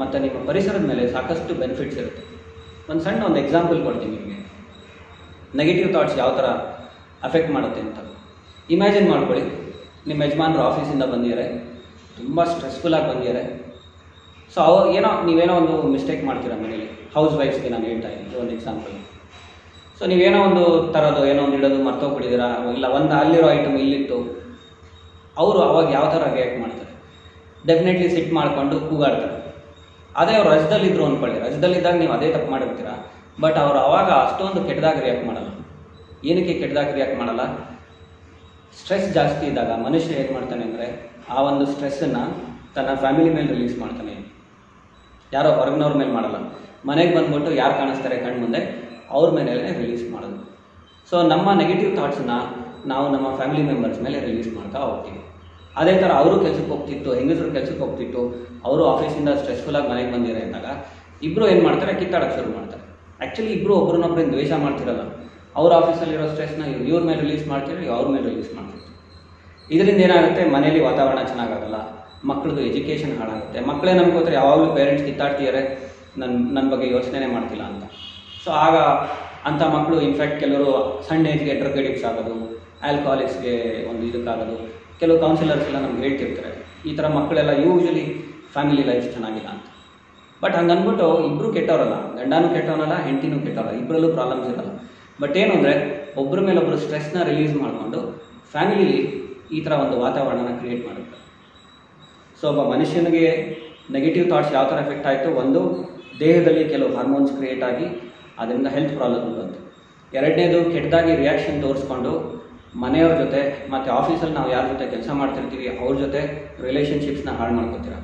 ಮತ್ತು ನಿಮ್ಮ ಪರಿಸರದ ಮೇಲೆ ಸಾಕಷ್ಟು ಬೆನಿಫಿಟ್ಸ್ ಇರುತ್ತೆ. ಒಂದು ಸಣ್ಣ ಒಂದು ಎಕ್ಸಾಂಪಲ್ ಕೊಡ್ತೀನಿ ನಿಮಗೆ. ನೆಗೆಟಿವ್ ಥಾಟ್ಸ್ ಯಾವ ಥರ ಅಫೆಕ್ಟ್ ಮಾಡುತ್ತೆ ಅಂತ. ಇಮ್ಯಾಜಿನ್ ಮಾಡ್ಕೊಳ್ಳಿ. ನಿಮ್ಮ ಯಜಮಾನರು ಆಫೀಸಿಂದ ಬಂದಿದ್ದಾರೆ. ತುಂಬ ಸ್ಟ್ರೆಸ್ಫುಲ್ಲಾಗಿ ಬಂದಿದ್ದಾರೆ. ಸೊ ಅವ ಏನೋ, ನೀವೇನೋ ಒಂದು ಮಿಸ್ಟೇಕ್ ಮಾಡ್ತೀರಾ ಮನೇಲಿ? ಹೌಸ್ ವೈಫ್ಸ್ಗೆ ನಾನು ಹೇಳ್ತಾ ಇದ್ದೀನಿ, ಒಂದು ಎಕ್ಸಾಂಪಲ್ ಸೊ ನೀವೇನೋ ಒಂದು ತರೋದು ಏನೋ ಒಂದು ಇಡೋದು ಮರ್ತೋಗ್ಬಿಟ್ಟಿದ್ದೀರಾ, ಇಲ್ಲ ಒಂದು ಅಲ್ಲಿರೋ ಐಟಮ್ ಇಲ್ಲಿತ್ತು. ಅವರು ಅವಾಗ ಯಾವ ಥರ ರಿಯಾಕ್ಟ್ ಮಾಡ್ತಾರೆ? ಡೆಫಿನೆಟ್ಲಿ ಸಿಟ್ ಮಾಡಿಕೊಂಡು ಕೂಗಾಡ್ತಾರೆ. ಅದೇ ಅವ್ರು ರಜದಲ್ಲಿದ್ದರು ಅಂದ್ಕೊಳ್ಳಿ ರಜದಲ್ಲಿದ್ದಾಗ ನೀವು ಅದೇ ತಪ್ಪು ಮಾಡಿರ್ತೀರಾ? ಬಟ್ ಅವರು ಅವಾಗ ಅಷ್ಟೊಂದು ಕೆಟ್ಟದಾಗ ರಿಯಾಕ್ಟ್ ಮಾಡಲ್ಲ. ಏನಕ್ಕೆ ಕೆಟ್ಟದಾಗ ರಿಯಾಕ್ಟ್ ಮಾಡಲ್ಲ? ಸ್ಟ್ರೆಸ್ ಜಾಸ್ತಿ ಇದ್ದಾಗ ಮನುಷ್ಯ ಏನು ಮಾಡ್ತಾನೆ ಅಂದರೆ ಆ ಒಂದು ಸ್ಟ್ರೆಸ್ಸನ್ನು ತನ್ನ ಫ್ಯಾಮಿಲಿ ಮೇಲೆ ರಿಲೀಸ್ ಮಾಡ್ತಾನೆ. ಯಾರೋ ಹೊರಗಿನವ್ರ ಮೇಲೆ ಮಾಡಲ್ಲ. ಮನೆಗೆ ಬಂದ್ಬಿಟ್ಟು ಯಾರು ಕಾಣಿಸ್ತಾರೆ ಕಣ್ಣು ಮುಂದೆ? ಅವ್ರ ಮೇಲೆ ರಿಲೀಸ್ ಮಾಡೋದು. ಸೊ ನಮ್ಮ ನೆಗೆಟಿವ್ ಥಾಟ್ಸನ್ನ ನಾವು ನಮ್ಮ ಫ್ಯಾಮಿಲಿ ಮೆಂಬರ್ಸ್ ಮೇಲೆ ರಿಲೀಸ್ ಮಾಡ್ತಾ ಹೋಗ್ತೀವಿ. ಅದೇ ಥರ ಅವರು ಕೆಲಸಕ್ಕೆ ಹೋಗ್ತಿತ್ತು, ಹೆಂಗಸರು ಕೆಲಸಕ್ಕೆ ಹೋಗ್ತಿತ್ತು, ಅವರು ಆಫೀಸಿಂದ ಸ್ಟ್ರೆಸ್ಫುಲ್ಲಾಗಿ ಮನೆಗೆ ಬಂದಿರೋ ಅಂದಾಗ ಇಬ್ಬರು ಏನು ಮಾಡ್ತಾರೆ? ಕಿತ್ತಾಡೋಕ್ಕೆ ಶುರು ಮಾಡ್ತಾರೆ. ಆ್ಯಕ್ಚುಲಿ ಇಬ್ಬರು ಒಬ್ಬರನ್ನೊಬ್ಬರಿಂದ ದ್ವೇಷ ಮಾಡ್ತಿರಲ್ಲ. ಅವ್ರ ಆಫೀಸಲ್ಲಿರೋ ಸ್ಟ್ರೆಸ್ನ ಇವ್ರು ಮೇಲೆ ರಿಲೀಸ್ ಮಾಡ್ತಿರೋ ಅವ್ರ ಮೇಲೆ ರಿಲೀಸ್ ಮಾಡ್ತಿರ್ತಾರೆ ಇದರಿಂದ ಏನಾಗುತ್ತೆ? ಮನೇಲಿ ವಾತಾವರಣ ಚೆನ್ನಾಗಾಗಲ್ಲ ಮಕ್ಕಳದು ಎಜುಕೇಷನ್ ಹಾಳಾಗುತ್ತೆ. ಮಕ್ಕಳೇ ಅನ್ಕೋತಾರೆ ಯಾವಾಗಲೂ ಪೇರೆಂಟ್ಸ್ ಕಿತ್ತಾಡ್ತಿದ್ದಾರೆ ನನ್ನ ನನ್ನ ಬಗ್ಗೆ ಯೋಚನೆ ಮಾಡ್ತಿಲ್ಲ ಅಂತ. ಸೊ ಆಗ ಅಂಥ ಮಕ್ಕಳು ಇನ್ಫ್ಯಾಕ್ಟ್ ಕೆಲವರು ಸಣ್ಣ ಏಜ್ಗೆ ಡ್ರಗ್ ಆಗೋದು ಆಲ್ಕೋಹಾಲಿಕ್ಸ್ಗೆ ಒಂದು ಇದಕ್ಕಾಗೋದು. ಕೆಲವು ಕೌನ್ಸಿಲರ್ಸ್ ಎಲ್ಲ ನಮ್ಗೆ ಹೇಳ್ತಿರ್ತಾರೆ. ಈ ಥರ ಮಕ್ಕಳೆಲ್ಲ ಯೂಶ್ವಲಿ ಫ್ಯಾಮಿಲಿ ಲೈಫ್ ಚೆನ್ನಾಗಿಲ್ಲ ಅಂತ. ಬಟ್ ಹಂಗೆ ಅಂದ್ಬಿಟ್ಟು ಇಬ್ಬರು ಕೆಟ್ಟವರಲ್ಲ, ಗಂಡನೂ ಕೆಟ್ಟವನಲ್ಲ, ಹೆಂಡತಿನೂ ಕೆಟ್ಟವರಲ್ಲ ಇಬ್ಬರಲ್ಲೂ ಪ್ರಾಬ್ಲಮ್ಸ್ ಇರಲ್ಲ. ಬಟ್ ಏನು ಅಂದರೆ ಒಬ್ಬರ ಮೇಲೊಬ್ಬರು ಸ್ಟ್ರೆಸ್ನ ರಿಲೀಸ್ ಮಾಡಿಕೊಂಡು ಫ್ಯಾಮಿಲಿಲಿ ಈ ಥರ ಒಂದು ವಾತಾವರಣನ ಕ್ರಿಯೇಟ್ ಮಾಡುತ್ತೆ. ಸೊ ಒಬ್ಬ ಮನುಷ್ಯನಿಗೆ ನೆಗೆಟಿವ್ ಥಾಟ್ಸ್ ಯಾವ ಥರ ಎಫೆಕ್ಟ್ ಆಯಿತು? ಒಂದು, ದೇಹದಲ್ಲಿ ಕೆಲವು ಹಾರ್ಮೋನ್ಸ್ ಕ್ರಿಯೇಟ್ ಆಗಿ ಅದರಿಂದ ಹೆಲ್ತ್ ಪ್ರಾಬ್ಲಮ್ ಬಂತು. ಎರಡನೇದು, ಕೆಟ್ಟದಾಗಿ ರಿಯಾಕ್ಷನ್ ತೋರಿಸ್ಕೊಂಡು ಮನೆಯವ್ರ ಜೊತೆ ಮತ್ತು ಆಫೀಸಲ್ಲಿ ನಾವು ಯಾರ ಜೊತೆ ಕೆಲಸ ಮಾಡ್ತಿರ್ತೀವಿ, ಅವ್ರ ಜೊತೆ ರಿಲೇಷನ್ಶಿಪ್ಸ್ನ ಹಾಳು ಮಾಡ್ಕೋತೀರ?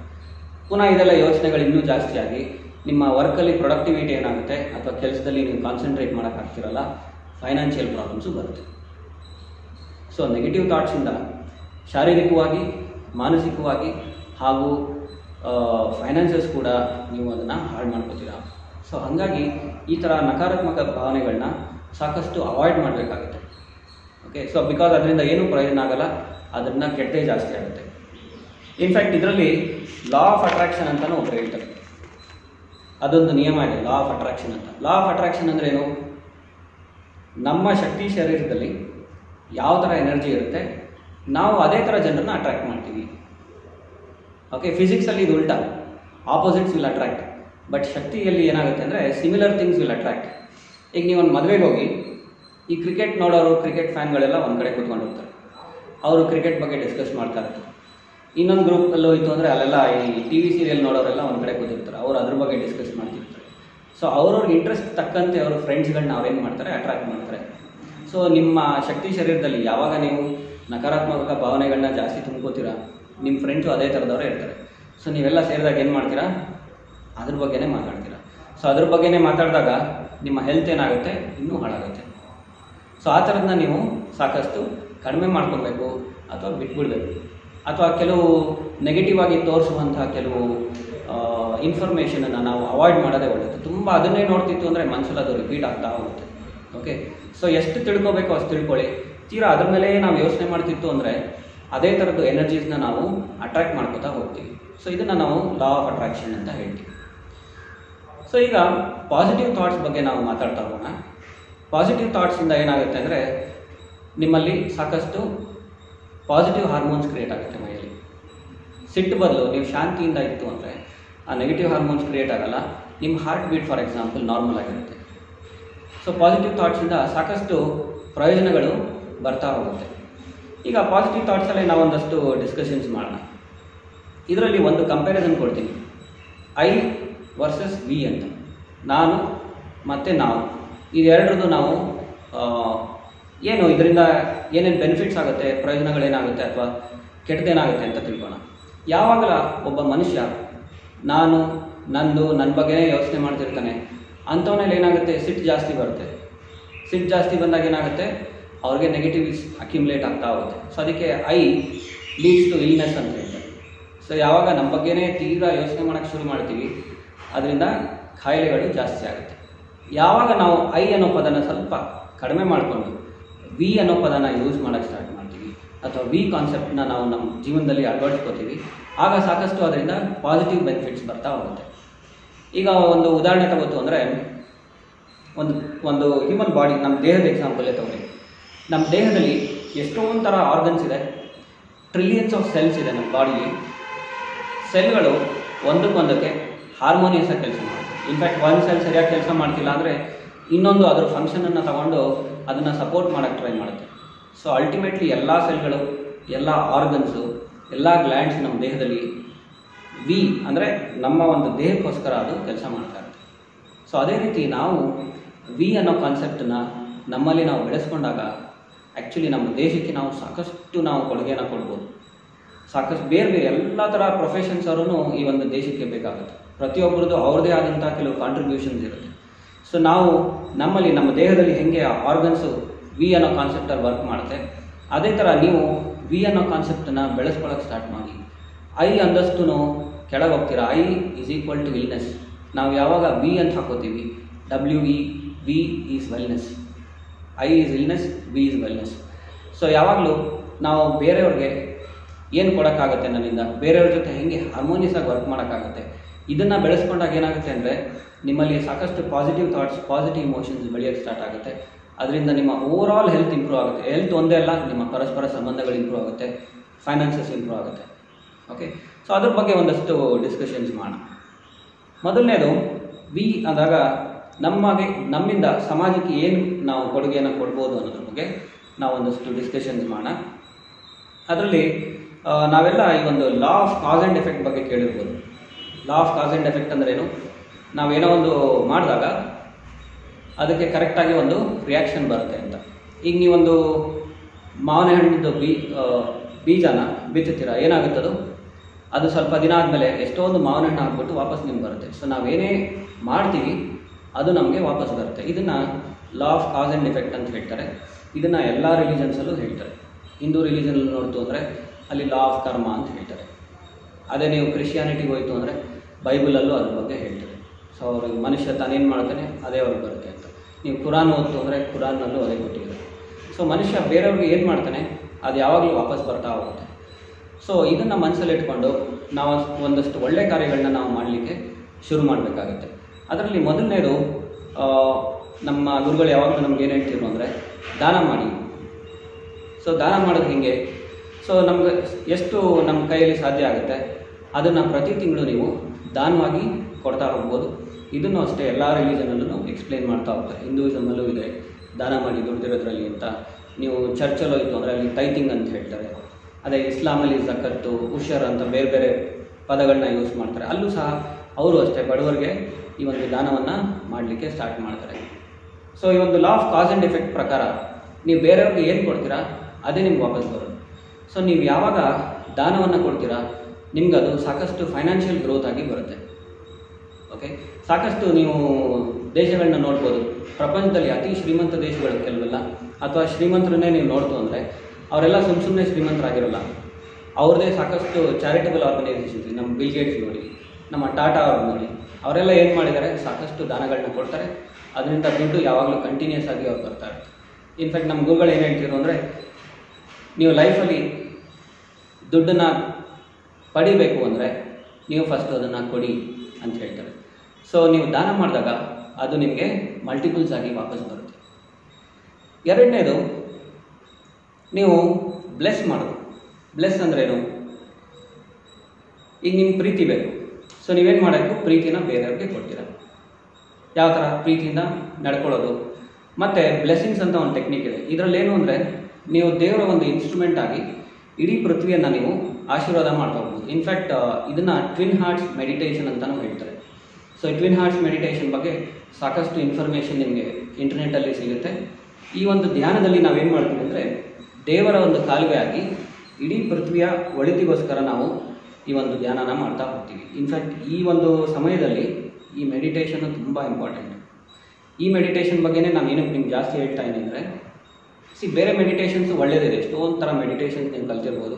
ಪುನಃ ಇದೆಲ್ಲ ಯೋಚನೆಗಳು ಇನ್ನೂ ಜಾಸ್ತಿ ಆಗಿ ನಿಮ್ಮ ವರ್ಕಲ್ಲಿ ಪ್ರೊಡಕ್ಟಿವಿಟಿ ಏನಾಗುತ್ತೆ ಅಥವಾ ಕೆಲಸದಲ್ಲಿ ನೀವು ಕಾನ್ಸಂಟ್ರೇಟ್ ಮಾಡೋಕ್ಕಾಗ್ತಿರಲ್ಲ ಫೈನಾನ್ಷಿಯಲ್ ಪ್ರಾಬ್ಲಮ್ಸು ಬರುತ್ತೆ. ಸೊ ನೆಗೆಟಿವ್ ಥಾಟ್ಸಿಂದ ಶಾರೀರಿಕವಾಗಿ, ಮಾನಸಿಕವಾಗಿ ಹಾಗೂ ಫೈನಾನ್ಸಸ್ ಕೂಡ ನೀವು ಅದನ್ನು ಹಾಳು ಮಾಡ್ಕೋತೀರಾ. ಸೊ ಹಾಗಾಗಿ ಈ ಥರ ನಕಾರಾತ್ಮಕ ಭಾವನೆಗಳನ್ನ ಸಾಕಷ್ಟು ಅವಾಯ್ಡ್ ಮಾಡಬೇಕಾಗುತ್ತೆ. ಓಕೆ ಸೊ ಬಿಕಾಸ್ ಅದರಿಂದ ಏನೂ ಪ್ರಯೋಜನ ಆಗಲ್ಲ ಅದರಿಂದ ಕೆಟ್ಟದೇ ಜಾಸ್ತಿ ಆಗುತ್ತೆ. ಇನ್ಫ್ಯಾಕ್ಟ್ ಇದರಲ್ಲಿ ಲಾ ಆಫ್ ಅಟ್ರಾಕ್ಷನ್ ಅಂತಲೂ ಒಬ್ಬರು ಹೇಳ್ತಾರೆ. ಅದೊಂದು ನಿಯಮ ಇದೆ ಲಾ ಆಫ್ ಅಟ್ರಾಕ್ಷನ್ ಅಂತ. ಲಾ ಆಫ್ ಅಟ್ರಾಕ್ಷನ್ ಅಂದರೆ ಏನು? ನಮ್ಮ ಶಕ್ತಿ ಶರೀರದಲ್ಲಿ ಯಾವ ಥರ ಎನರ್ಜಿ ಇರುತ್ತೆ, ನಾವು ಅದೇ ಥರ ಜನರನ್ನ ಅಟ್ರಾಕ್ಟ್ ಮಾಡ್ತೀವಿ. ಓಕೆ ಫಿಸಿಕ್ಸಲ್ಲಿ ಇದು ಉಲ್ಟಾ. ಆಪೋಸಿಟ್ಸ್ ವಿಲ್ ಅಟ್ರಾಕ್ಟ್ ಬಟ್ ಶಕ್ತಿಯಲ್ಲಿ ಏನಾಗುತ್ತೆ ಅಂದರೆ ಸಿಮಿಲರ್ ಥಿಂಗ್ಸ್ ವಿಲ್ ಅಟ್ರಾಕ್ಟ್ ಈಗ ನೀವು ಒಂದು ಮದುವೆಗೆ ಹೋಗಿ, ಈ ಕ್ರಿಕೆಟ್ ನೋಡೋರು ಕ್ರಿಕೆಟ್ ಫ್ಯಾನ್ಗಳೆಲ್ಲ ಒಂದು ಕಡೆ ಕೂತ್ಕೊಂಡು ಹೋಗ್ತಾರೆ. ಅವರು ಕ್ರಿಕೆಟ್ ಬಗ್ಗೆ ಡಿಸ್ಕಸ್ ಮಾಡ್ತಾ ಇನ್ನೊಂದು ಗ್ರೂಪ್ ಅಲ್ಲಿ ಇತ್ತು ಅಂದರೆ ಅಲ್ಲೆಲ್ಲ ಈ ಟಿ ವಿ ಸೀರಿಯಲ್ ನೋಡೋರೆಲ್ಲ ಒಂದು ಕಡೆ ಕೂತಿರ್ತಾರೆ. ಅವ್ರು ಅದ್ರ ಬಗ್ಗೆ ಡಿಸ್ಕಸ್ ಮಾಡ್ತಿರ್ತಾರೆ. ಸೊ ಅವ್ರವ್ರ ಇಂಟ್ರೆಸ್ಟ್ ತಕ್ಕಂತೆ ಅವ್ರ ಫ್ರೆಂಡ್ಸ್ಗಳನ್ನ ಅವ್ರೇನು ಮಾಡ್ತಾರೆ? ಅಟ್ರಾಕ್ಟ್ ಮಾಡ್ತಾರೆ. ಸೊ ನಿಮ್ಮ ಶಕ್ತಿ ಶರೀರದಲ್ಲಿ ಯಾವಾಗ ನೀವು ನಕಾರಾತ್ಮಕ ಭಾವನೆಗಳನ್ನ ಜಾಸ್ತಿ ತುಂಬ್ಕೋತೀರಾ ನಿಮ್ಮ ಫ್ರೆಂಡ್ಸು ಅದೇ ಥರದವರೇ ಇರ್ತಾರೆ. ಸೊ ನೀವೆಲ್ಲ ಸೇರಿದಾಗ ಏನು ಮಾಡ್ತೀರಾ? ಅದ್ರ ಬಗ್ಗೆನೇ ಮಾತಾಡ್ತೀರಾ. ಸೊ ಅದ್ರ ಬಗ್ಗೆನೇ ಮಾತಾಡಿದಾಗ ನಿಮ್ಮ ಹೆಲ್ತ್ ಏನಾಗುತ್ತೆ? ಇನ್ನೂ ಹಾಳಾಗುತ್ತೆ. ಸೊ ಆ ಥರದನ್ನ ನೀವು ಸಾಕಷ್ಟು ಕಡಿಮೆ ಮಾಡ್ಕೊಬೇಕು ಅಥವಾ ಬಿಟ್ಬಿಡ್ಬೇಕು. ಅಥವಾ ಕೆಲವು ನೆಗೆಟಿವ್ ಆಗಿ ತೋರಿಸುವಂತಹ ಕೆಲವು ಇನ್ಫಾರ್ಮೇಷನನ್ನು ನಾವು ಅವಾಯ್ಡ್ ಮಾಡೋದೇ ಒಳ್ಳೆಯದು ತುಂಬ ಅದನ್ನೇ ನೋಡ್ತಿತ್ತು ಅಂದರೆ ಮನಸ್ಸಲ್ಲಿ ಅದು ರಿಪೀಟ್ ಆಗ್ತಾ ಹೋಗುತ್ತೆ. ಓಕೆ ಸೊ ಎಷ್ಟು ತಿಳ್ಕೊಬೇಕೋ ಅಷ್ಟು ತಿಳ್ಕೊಳ್ಳಿ. ತೀರಾ ಅದ್ರ ಮೇಲೆ ನಾವು ಯೋಚನೆ ಮಾಡ್ತಿತ್ತು ಅಂದರೆ ಅದೇ ಥರದ್ದು ಎನರ್ಜೀಸ್ನ ನಾವು ಅಟ್ರಾಕ್ಟ್ ಮಾಡ್ಕೋತಾ ಹೋಗ್ತೀವಿ. ಸೊ ಇದನ್ನು ನಾವು ಲಾ ಆಫ್ ಅಟ್ರಾಕ್ಷನ್ ಅಂತ ಹೇಳ್ತೀವಿ. ಸೊ ಈಗ ಪಾಸಿಟಿವ್ ಥಾಟ್ಸ್ ಬಗ್ಗೆ ನಾವು ಮಾತಾಡ್ತಾ ಹೋಗೋಣ. ಪಾಸಿಟಿವ್ ಥಾಟ್ಸಿಂದ ಏನಾಗುತ್ತೆ ಅಂದರೆ ನಿಮ್ಮಲ್ಲಿ ಸಾಕಷ್ಟು ಪಾಸಿಟಿವ್ ಹಾರ್ಮೋನ್ಸ್ ಕ್ರಿಯೇಟ್ ಆಗುತ್ತೆ ಮೈಯಲ್ಲಿ. ಸಿಟ್ಟು ಬದಲು ನೀವು ಶಾಂತಿಯಿಂದ ಇತ್ತು ಅಂದರೆ ಆ ನೆಗೆಟಿವ್ ಹಾರ್ಮೋನ್ಸ್ ಕ್ರಿಯೇಟ್ ಆಗಲ್ಲ. ನಿಮ್ಮ heart beat for example normal ಆಗಿರುತ್ತೆ. ಸೊ ಪಾಸಿಟಿವ್ ಥಾಟ್ಸಿಂದ ಸಾಕಷ್ಟು ಪ್ರಯೋಜನಗಳು ಬರ್ತಾ ಹೋಗುತ್ತೆ. ಈಗ ಪಾಸಿಟಿವ್ ಥಾಟ್ಸಲ್ಲೇ ನಾವೊಂದಷ್ಟು ಡಿಸ್ಕಷನ್ಸ್ ಮಾಡೋಣ. ಇದರಲ್ಲಿ ಒಂದು ಕಂಪ್ಯಾರಿಸನ್ ಕೊಡ್ತೀನಿ. ಐ ವರ್ಸಸ್ ವಿ ಅಂತ. ನಾನು ಮತ್ತು ನಾವು. ಇದೆರಡರದ್ದು ನಾವು ಏನು ಇದರಿಂದ ಏನೇನು ಬೆನಿಫಿಟ್ಸ್ ಆಗುತ್ತೆ ಪ್ರಯೋಜನಗಳೇನಾಗುತ್ತೆ ಅಥವಾ ಕೆಟ್ಟದೇನಾಗುತ್ತೆ ಅಂತ ತಿಳ್ಕೋಣ ಯಾವಾಗಲ ಒಬ್ಬ ಮನುಷ್ಯ, ನಾನು, ನಂದು ನನ್ನ ಬಗ್ಗೆನೇ ಯೋಚನೆ ಮಾಡ್ತಿರ್ತಾನೆ. ಅಂಥವನಲ್ಲಿ ಏನಾಗುತ್ತೆ? ಸಿಟ್ಟು ಜಾಸ್ತಿ ಬರುತ್ತೆ. ಸಿಟ್ಟು ಜಾಸ್ತಿ ಬಂದಾಗ ಏನಾಗುತ್ತೆ? ಅವ್ರಿಗೆ ನೆಗೆಟಿವ್ಸ್ ಅಕ್ಯುಮುಲೇಟ್ ಆಗ್ತಾ ಹೋಗುತ್ತೆ. ಸೊ ಅದಕ್ಕೆ ಐ ಲೀಡ್ಸ್ ಟು ಇಲ್ನೆಸ್ ಅಂತ ಹೇಳ್ತಾರೆ. ಸೊ ಯಾವಾಗ ನಮ್ಮ ಬಗ್ಗೆನೇ ತೀವ್ರ ಯೋಚನೆ ಮಾಡೋಕ್ಕೆ ಶುರು ಮಾಡ್ತೀವಿ, ಅದರಿಂದ ಕಾಯಿಲೆಗಳು ಜಾಸ್ತಿ ಆಗುತ್ತೆ. ಯಾವಾಗ ನಾವು ಐ ಅನ್ನೋ ಪದನ ಸ್ವಲ್ಪ ಕಡಿಮೆ ಮಾಡಿಕೊಂಡು ವಿ ಅನ್ನೋ ಪದನ ಯೂಸ್ ಮಾಡೋಕ್ಕೆ ಸ್ಟಾರ್ಟ್ ಮಾಡ್ತೀವಿ. ಅಥವಾ ವಿ ಕಾನ್ಸೆಪ್ಟ್ನ ನಾವು ನಮ್ಮ ಜೀವನದಲ್ಲಿ ಅಳವಡಿಸ್ಕೋತೀವಿ. ಆಗ ಸಾಕಷ್ಟು ಅದರಿಂದ ಪಾಸಿಟಿವ್ ಬೆನಿಫಿಟ್ಸ್ ಬರ್ತಾ ಹೋಗುತ್ತೆ. ಈಗ ಒಂದು ಉದಾಹರಣೆ ತಗೋತು ಅಂದರೆ, ಒಂದು ಒಂದು ಹ್ಯೂಮನ್ ಬಾಡಿ ನಮ್ಮ ದೇಹದ ಎಕ್ಸಾಂಪಲ್ಲೇ ತಗೊಳ್ಳಿ ನಮ್ಮ ದೇಹದಲ್ಲಿ ಎಷ್ಟೊಂದು ಥರ ಆರ್ಗನ್ಸ್ ಇದೆ. ಟ್ರಿಲಿಯನ್ಸ್ ಆಫ್ ಸೆಲ್ಸ್ ಇದೆ ನಮ್ಮ ಬಾಡಿಲಿ ಸೆಲ್ಗಳು ಒಂದಕ್ಕೊಂದಕ್ಕೆ ಹಾರ್ಮೋನಿಯಸ್ ಆಗಿ ಕೆಲಸ ಮಾಡುತ್ತೆ ಇನ್ಫ್ಯಾಕ್ಟ್ ಒಂದು ಸೆಲ್ ಸರಿಯಾಗಿ ಕೆಲಸ ಮಾಡ್ತಿಲ್ಲ ಅಂದರೆ ಇನ್ನೊಂದು ಅದರ ಫಂಕ್ಷನನ್ನು ತಗೊಂಡು ಅದನ್ನು ಸಪೋರ್ಟ್ ಮಾಡೋಕ್ಕೆ ಟ್ರೈ ಮಾಡುತ್ತೆ. ಸೊ ಅಲ್ಟಿಮೇಟ್ಲಿ ಎಲ್ಲ ಸೆಲ್ಗಳು ಎಲ್ಲ ಆರ್ಗನ್ಸು ಎಲ್ಲ ಗ್ಲ್ಯಾಂಡ್ಸ್ ನಮ್ಮ ದೇಹದಲ್ಲಿ ವಿ ಅಂದರೆ ನಮ್ಮ ಒಂದು ದೇಹಕ್ಕೋಸ್ಕರ ಅದು ಕೆಲಸ ಮಾಡ್ತಾ ಇರುತ್ತೆ. ಸೊ ಅದೇ ರೀತಿ ನಾವು ವಿ ಅನ್ನೋ ಕಾನ್ಸೆಪ್ಟನ್ನು ನಮ್ಮಲ್ಲಿ ನಾವು ಬೆಳೆಸ್ಕೊಂಡಾಗ ಆ್ಯಕ್ಚುಲಿ ನಮ್ಮ ದೇಶಕ್ಕೆ ನಾವು ಸಾಕಷ್ಟು ನಾವು ಕೊಡುಗೆನ ಕೊಡ್ಬೋದು. ಸಾಕಷ್ಟು ಬೇರೆ ಬೇರೆ ಎಲ್ಲ ಥರ ಪ್ರೊಫೆಷನ್ಸ್ ಅವರು ಈ ಒಂದು ದೇಶಕ್ಕೆ ಬೇಕಾಗುತ್ತೆ. ಪ್ರತಿಯೊಬ್ಬರದ್ದು ಅವ್ರದ್ದೇ ಆದಂಥ ಕೆಲವು ಕಾಂಟ್ರಿಬ್ಯೂಷನ್ಸ್ ಇರುತ್ತೆ. ಸೊ ನಾವು ನಮ್ಮಲ್ಲಿ, ನಮ್ಮ ದೇಹದಲ್ಲಿ ಹೆಂಗೆ ಆರ್ಗನ್ಸು ವಿ ಅನ್ನೋ ಕಾನ್ಸೆಪ್ಟಲ್ಲಿ ವರ್ಕ್ ಮಾಡುತ್ತೆ, ಅದೇ ಥರ ನೀವು ವಿ ಅನ್ನೋ ಕಾನ್ಸೆಪ್ಟನ್ನು ಬೆಳೆಸ್ಕೊಳ್ಳೋಕೆ ಸ್ಟಾರ್ಟ್ ಮಾಡಿ. ಐ ಅಂದಷ್ಟು ಕೆಳಗೆ ಹೋಗ್ತೀರಾ? I is equal to illness ನಾವು ಯಾವಾಗ ವಿ ಅಂತ ಹಾಕೋತೀವಿ W E we is wellness I is illness we is wellness so ಯಾವಾಗಲೂ ನಾವು ಬೇರೆಯವ್ರಿಗೆ ಏನು ಕೊಡೋಕ್ಕಾಗತ್ತೆ ನನ್ನಿಂದ? ಬೇರೆಯವ್ರ ಜೊತೆ ಹೆಂಗೆ ಹಾರ್ಮೋನಿಯಸ್ ಆಗಿ ವರ್ಕ್ ಮಾಡೋಕ್ಕಾಗುತ್ತೆ? ಇದನ್ನು ಬೆಳೆಸ್ಕೊಂಡಾಗ ಏನಾಗುತ್ತೆ ಅಂದರೆ ನಿಮ್ಮಲ್ಲಿ ಸಾಕಷ್ಟು ಪಾಸಿಟಿವ್ ಥಾಟ್ಸ್ ಪಾಸಿಟಿವ್ ಇಮೋಷನ್ಸ್ ಬೆಳೆಯೋಕ್ಕೆ ಸ್ಟಾರ್ಟ್ ಆಗುತ್ತೆ. ಅದರಿಂದ ನಿಮ್ಮ ಓವರ್ ಆಲ್ ಹೆಲ್ತ್ ಇಂಪ್ರೂವ್ ಆಗುತ್ತೆ. ಹೆಲ್ತ್ ಒಂದೇ ಅಲ್ಲ, ನಿಮ್ಮ ಪರಸ್ಪರ ಸಂಬಂಧಗಳು ಇಂಪ್ರೂವ್ ಆಗುತ್ತೆ. ಫೈನಾನ್ಸಸ್ ಇಂಪ್ರೂವ್ ಆಗುತ್ತೆ. ಓಕೆ ಸೊ ಅದ್ರ ಬಗ್ಗೆ ಒಂದಷ್ಟು ಡಿಸ್ಕಷನ್ಸ್ ಮಾಡೋಣ. ಮೊದಲನೇದು ವಿ ಅಂದಾಗ ನಮಗೆ, ನಮ್ಮಿಂದ ಸಮಾಜಕ್ಕೆ ಏನು ನಾವು ಕೊಡುಗೆಯನ್ನು ಕೊಡ್ಬೋದು ಅನ್ನೋದ್ರ ಬಗ್ಗೆ ನಾವು ಒಂದಷ್ಟು ಡಿಸ್ಕಷನ್ಸ್ ಮಾಡೋಣ. ಅದರಲ್ಲಿ ನಾವೆಲ್ಲ ಈ ಒಂದು law of cause and effect ಬಗ್ಗೆ ಕೇಳಿರ್ಬೋದು. Law of cause and effect ಅಂದ್ರೇನು? ನಾವೇನೋ ಒಂದು ಮಾಡಿದಾಗ ಅದಕ್ಕೆ ಕರೆಕ್ಟಾಗಿ ಒಂದು ರಿಯಾಕ್ಷನ್ ಬರುತ್ತೆ ಅಂತ. ಈಗ ನೀವೊಂದು ಮಾವಿನ ಹಣ್ಣಿದ್ದು ಬೀ ಬೀಜನ ಬಿತ್ತುತ್ತೀರ? ಏನಾಗುತ್ತದು? ಅದು ಸ್ವಲ್ಪ ದಿನ ಆದಮೇಲೆ ಎಷ್ಟೊಂದು ಮಾವಿನ ಹಣ್ಣು ಹಾಕ್ಬಿಟ್ಟು ವಾಪಸ್ ನಿಮ್ಗೆ ಬರುತ್ತೆ. ಸೊ ನಾವೇನೇ ಮಾಡ್ತೀವಿ, ಅದು ನಮಗೆ ವಾಪಸ್ ಬರುತ್ತೆ. ಇದನ್ನು law of cause and effect ಅಂತ ಹೇಳ್ತಾರೆ. ಇದನ್ನು ಎಲ್ಲ ರಿಲಿಜನ್ಸಲ್ಲೂ ಹೇಳ್ತಾರೆ. ಹಿಂದೂ ರಿಲಿಜನಲ್ಲಿ ನೋಡ್ತು ಅಂದರೆ ಅಲ್ಲಿ ಲಾ ಆಫ್ ಕರ್ಮ ಅಂತ ಹೇಳ್ತಾರೆ. ಅದೇ ನೀವು ಕ್ರಿಶ್ಚಿಯಾನಿಟಿಗೆ ಹೋಯಿತು ಅಂದರೆ ಬೈಬಲಲ್ಲೂ ಅದ್ರ ಬಗ್ಗೆ ಹೇಳ್ತಾರೆ. ಸೊ ಅವ್ರಿಗೆ ಮನುಷ್ಯ ತಾನೇನು ಮಾಡ್ತಾನೆ? ಅದೇ ಅವ್ರಿಗೆ ಬರುತ್ತೆ ಅಂತ. ನೀವು ಕುರಾನ್ ಓದ್ತು ಅಂದರೆ ಕುರಾನ್ನಲ್ಲೂ ಅದೇ ಕೊಟ್ಟಿದ್ದಾರೆ. ಸೊ ಮನುಷ್ಯ ಬೇರೆಯವ್ರಿಗೆ ಏನು ಮಾಡ್ತಾನೆ? ಅದು ಯಾವಾಗಲೂ ವಾಪಸ್ ಬರ್ತಾ ಹೋಗುತ್ತೆ. ಸೊ ಇದನ್ನು ಮನಸ್ಸಲ್ಲಿ ಇಟ್ಕೊಂಡು ನಾವು ಒಂದಷ್ಟು ಒಳ್ಳೆ ಕಾರ್ಯಗಳನ್ನ ನಾವು ಮಾಡಲಿಕ್ಕೆ ಶುರು ಮಾಡಬೇಕಾಗುತ್ತೆ. ಅದರಲ್ಲಿ ಮೊದಲನೇದು ನಮ್ಮ ಗುರುಗಳು ಯಾವಾಗಲೂ ನಮ್ಗೆ ಏನು ಹೇಳ್ತಿದ್ರು ಅಂದರೆ, ದಾನ ಮಾಡಿ. ಸೊ ದಾನ ಮಾಡೋದು ಹೇಗೆ? ಸೊ ನಮ್ಗೆ ಎಷ್ಟು ನಮ್ಮ ಕೈಯಲ್ಲಿ ಸಾಧ್ಯ ಆಗುತ್ತೆ? ಅದನ್ನು ಪ್ರತಿ ತಿಂಗಳು ನೀವು ದಾನವಾಗಿ ಕೊಡ್ತಾ ಹೋಗ್ಬೋದು. ಇದನ್ನು ಅಷ್ಟೇ ಎಲ್ಲ ರಿಲಿಜನಲ್ಲೂ ಎಕ್ಸ್ಪ್ಲೇನ್ ಮಾಡ್ತಾ ಹೋಗ್ತಾರೆ. ಹಿಂದೂಯಿಸಮಲ್ಲೂ ಇದೆ. ದಾನ ಮಾಡಿ ದುಡ್ದಿರೋದ್ರಲ್ಲಿ ಅಂತ. ನೀವು ಚರ್ಚಲ್ಲಿ ಹೋಯಿತು ಅಂದರೆ ಅಲ್ಲಿ ಟೈತಿಂಗ್ ಅಂತ ಹೇಳ್ತಾರೆ. ಅದೇ ಇಸ್ಲಾಮಲ್ಲಿ ಜಕತ್ತು, ಉಷರ್ ಅಂತ ಬೇರೆ ಬೇರೆ ಪದಗಳನ್ನ ಯೂಸ್ ಮಾಡ್ತಾರೆ. ಅಲ್ಲೂ ಸಹ ಅವರು ಅಷ್ಟೇ ಬಡವರಿಗೆ ಈ ಒಂದು ದಾನವನ್ನು ಮಾಡಲಿಕ್ಕೆ ಸ್ಟಾರ್ಟ್ ಮಾಡ್ತಾರೆ. ಸೊ ಈ ಒಂದು law of cause and effect ಪ್ರಕಾರ ನೀವು ಬೇರೆಯವ್ರಿಗೆ ಏನು ಕೊಡ್ತೀರಾ, ಅದೇ ನಿಮ್ಗೆ ವಾಪಸ್ ಬರೋದು ಸೊ ನೀವು ಯಾವಾಗ ದಾನವನ್ನು ಕೊಡ್ತೀರಾ ನಿಮ್ಗೆ ಅದು ಸಾಕಷ್ಟು ಫೈನಾನ್ಷಿಯಲ್ ಗ್ರೋತ್ ಆಗಿ ಬರುತ್ತೆ. ಓಕೆ ಸಾಕಷ್ಟು ನೀವು ದೇಶಗಳನ್ನ ನೋಡ್ಬೋದು. ಪ್ರಪಂಚದಲ್ಲಿ ಅತಿ ಶ್ರೀಮಂತ ದೇಶಗಳು ಕೆಲವೆಲ್ಲ. ಅಥವಾ ಶ್ರೀಮಂತರನ್ನೇ ನೀವು ನೋಡ್ತು ಅಂದರೆ ಅವರೆಲ್ಲ ಸುಮ್ಮ ಸುಮ್ಮನೆ ಶ್ರೀಮಂತರಾಗಿರಲ್ಲ. ಅವ್ರದ್ದೇ ಸಾಕಷ್ಟು ಚಾರಿಟಬಲ್ ಆರ್ಗನೈಸೇಷನ್ಸ್ ನಮ್ಮ ಬಿಲ್ ಗೇಟ್ಸ್ ನೋಡಿ, ನಮ್ಮ ಟಾಟಾ ಅವ್ರು ನೋಡಿ, ಅವರೆಲ್ಲ ಏನು ಮಾಡಿದ್ದಾರೆ? ಸಾಕಷ್ಟು ದಾನಗಳನ್ನ ಕೊಡ್ತಾರೆ. ಅದರಿಂದ ದುಡ್ಡು ಯಾವಾಗಲೂ ಕಂಟಿನ್ಯೂಸ್ ಆಗಿ ಅವ್ರು ಬರ್ತಾರೆ. ಇನ್ಫ್ಯಾಕ್ಟ್ ನಮ್ಮ ಗುರುಗಳು ಏನು ಹೇಳ್ತಿದ್ರು ಅಂದರೆ, ನೀವು ಲೈಫಲ್ಲಿ ದುಡ್ಡನ್ನು ಪಡಿಬೇಕು ಅಂದರೆ ನೀವು ಫಸ್ಟ್ ಅದನ್ನು ಕೊಡಿ ಅಂತ ಹೇಳ್ತಾರೆ. ಸೊ ನೀವು ದಾನ ಮಾಡಿದಾಗ ಅದು ನಿಮಗೆ ಮಲ್ಟಿಪಲ್ಸ್ ಆಗಿ ವಾಪಸ್ ಬರುತ್ತೆ. ಎರಡನೇದು, ನೀವು ಬ್ಲೆಸ್ ಮಾಡೋದು. ಬ್ಲೆಸ್ ಅಂದ್ರೇನು ಈಗ ನಿಮ್ಗೆ ಪ್ರೀತಿ ಬೇಕು. ಸೊ ನೀವೇನು ಮಾಡಬೇಕು? ಪ್ರೀತಿನ ಬೇರೆಯವ್ರಿಗೆ ಕೊಡ್ತೀರ. ಯಾವ ಥರ ಪ್ರೀತಿಯಿಂದ ನಡ್ಕೊಳ್ಳೋದು. ಮತ್ತು ಬ್ಲೆಸ್ಸಿಂಗ್ಸ್ ಅಂತ ಒಂದು ಟೆಕ್ನಿಕ್ ಇದೆ. ಇದರಲ್ಲಿ ಏನು ಅಂದರೆ, ನೀವು ದೇವರ ಒಂದು ಇನ್ಸ್ಟ್ರೂಮೆಂಟ್ ಆಗಿ ಇಡೀ ಪೃಥ್ವಿಯನ್ನು ನೀವು ಆಶೀರ್ವಾದ ಹೋಗ್ಬೋದು ಇನ್ಫ್ಯಾಕ್ಟ್ ಇದನ್ನು ಟ್ವಿನ್ ಹಾರ್ಟ್ಸ್ ಮೆಡಿಟೇಷನ್ ಅಂತಲೂ ಹೇಳ್ತಾರೆ. ಸೊ ಟ್ವಿನ್ ಹಾರ್ಟ್ಸ್ ಮೆಡಿಟೇಷನ್ ಬಗ್ಗೆ ಸಾಕಷ್ಟು ಇನ್ಫಾರ್ಮೇಷನ್ ನಿಮಗೆ ಇಂಟರ್ನೆಟ್ಟಲ್ಲಿ ಸಿಗುತ್ತೆ. ಈ ಒಂದು ಧ್ಯಾನದಲ್ಲಿ ನಾವೇನು ಮಾಡ್ತೀವಿ ಅಂದರೆ, ದೇವರ ಒಂದು ಕಾಲುವೆ ಆಗಿ ಇಡೀ ಪೃಥ್ವಿಯ ಒಳಿತಿಗೋಸ್ಕರ ನಾವು ಈ ಒಂದು ಧ್ಯಾನನ ಮಾಡ್ತಾ ಹೋಗ್ತೀವಿ. ಇನ್ಫ್ಯಾಕ್ಟ್ ಈ ಒಂದು ಸಮಯದಲ್ಲಿ ಈ ಮೆಡಿಟೇಷನ್ ತುಂಬ ಇಂಪಾರ್ಟೆಂಟ್ ಈ ಮೆಡಿಟೇಷನ್ ಬಗ್ಗೆನೇ ನಾನು ಏನಕ್ಕೆ ನಿಮ್ಗೆ ಜಾಸ್ತಿ ಹೇಳ್ತಾ ಇದ್ದೀನಿ ಅಂದರೆ ಸಿ ಬೇರೆ ಮೆಡಿಟೇಷನ್ಸ್ ಒಳ್ಳೇದಿದೆ. ಎಷ್ಟೊಂದು ಥರ ಮೆಡಿಟೇಷನ್ಸ್ ನೀವು ಕಲ್ತಿರ್ಬೋದು.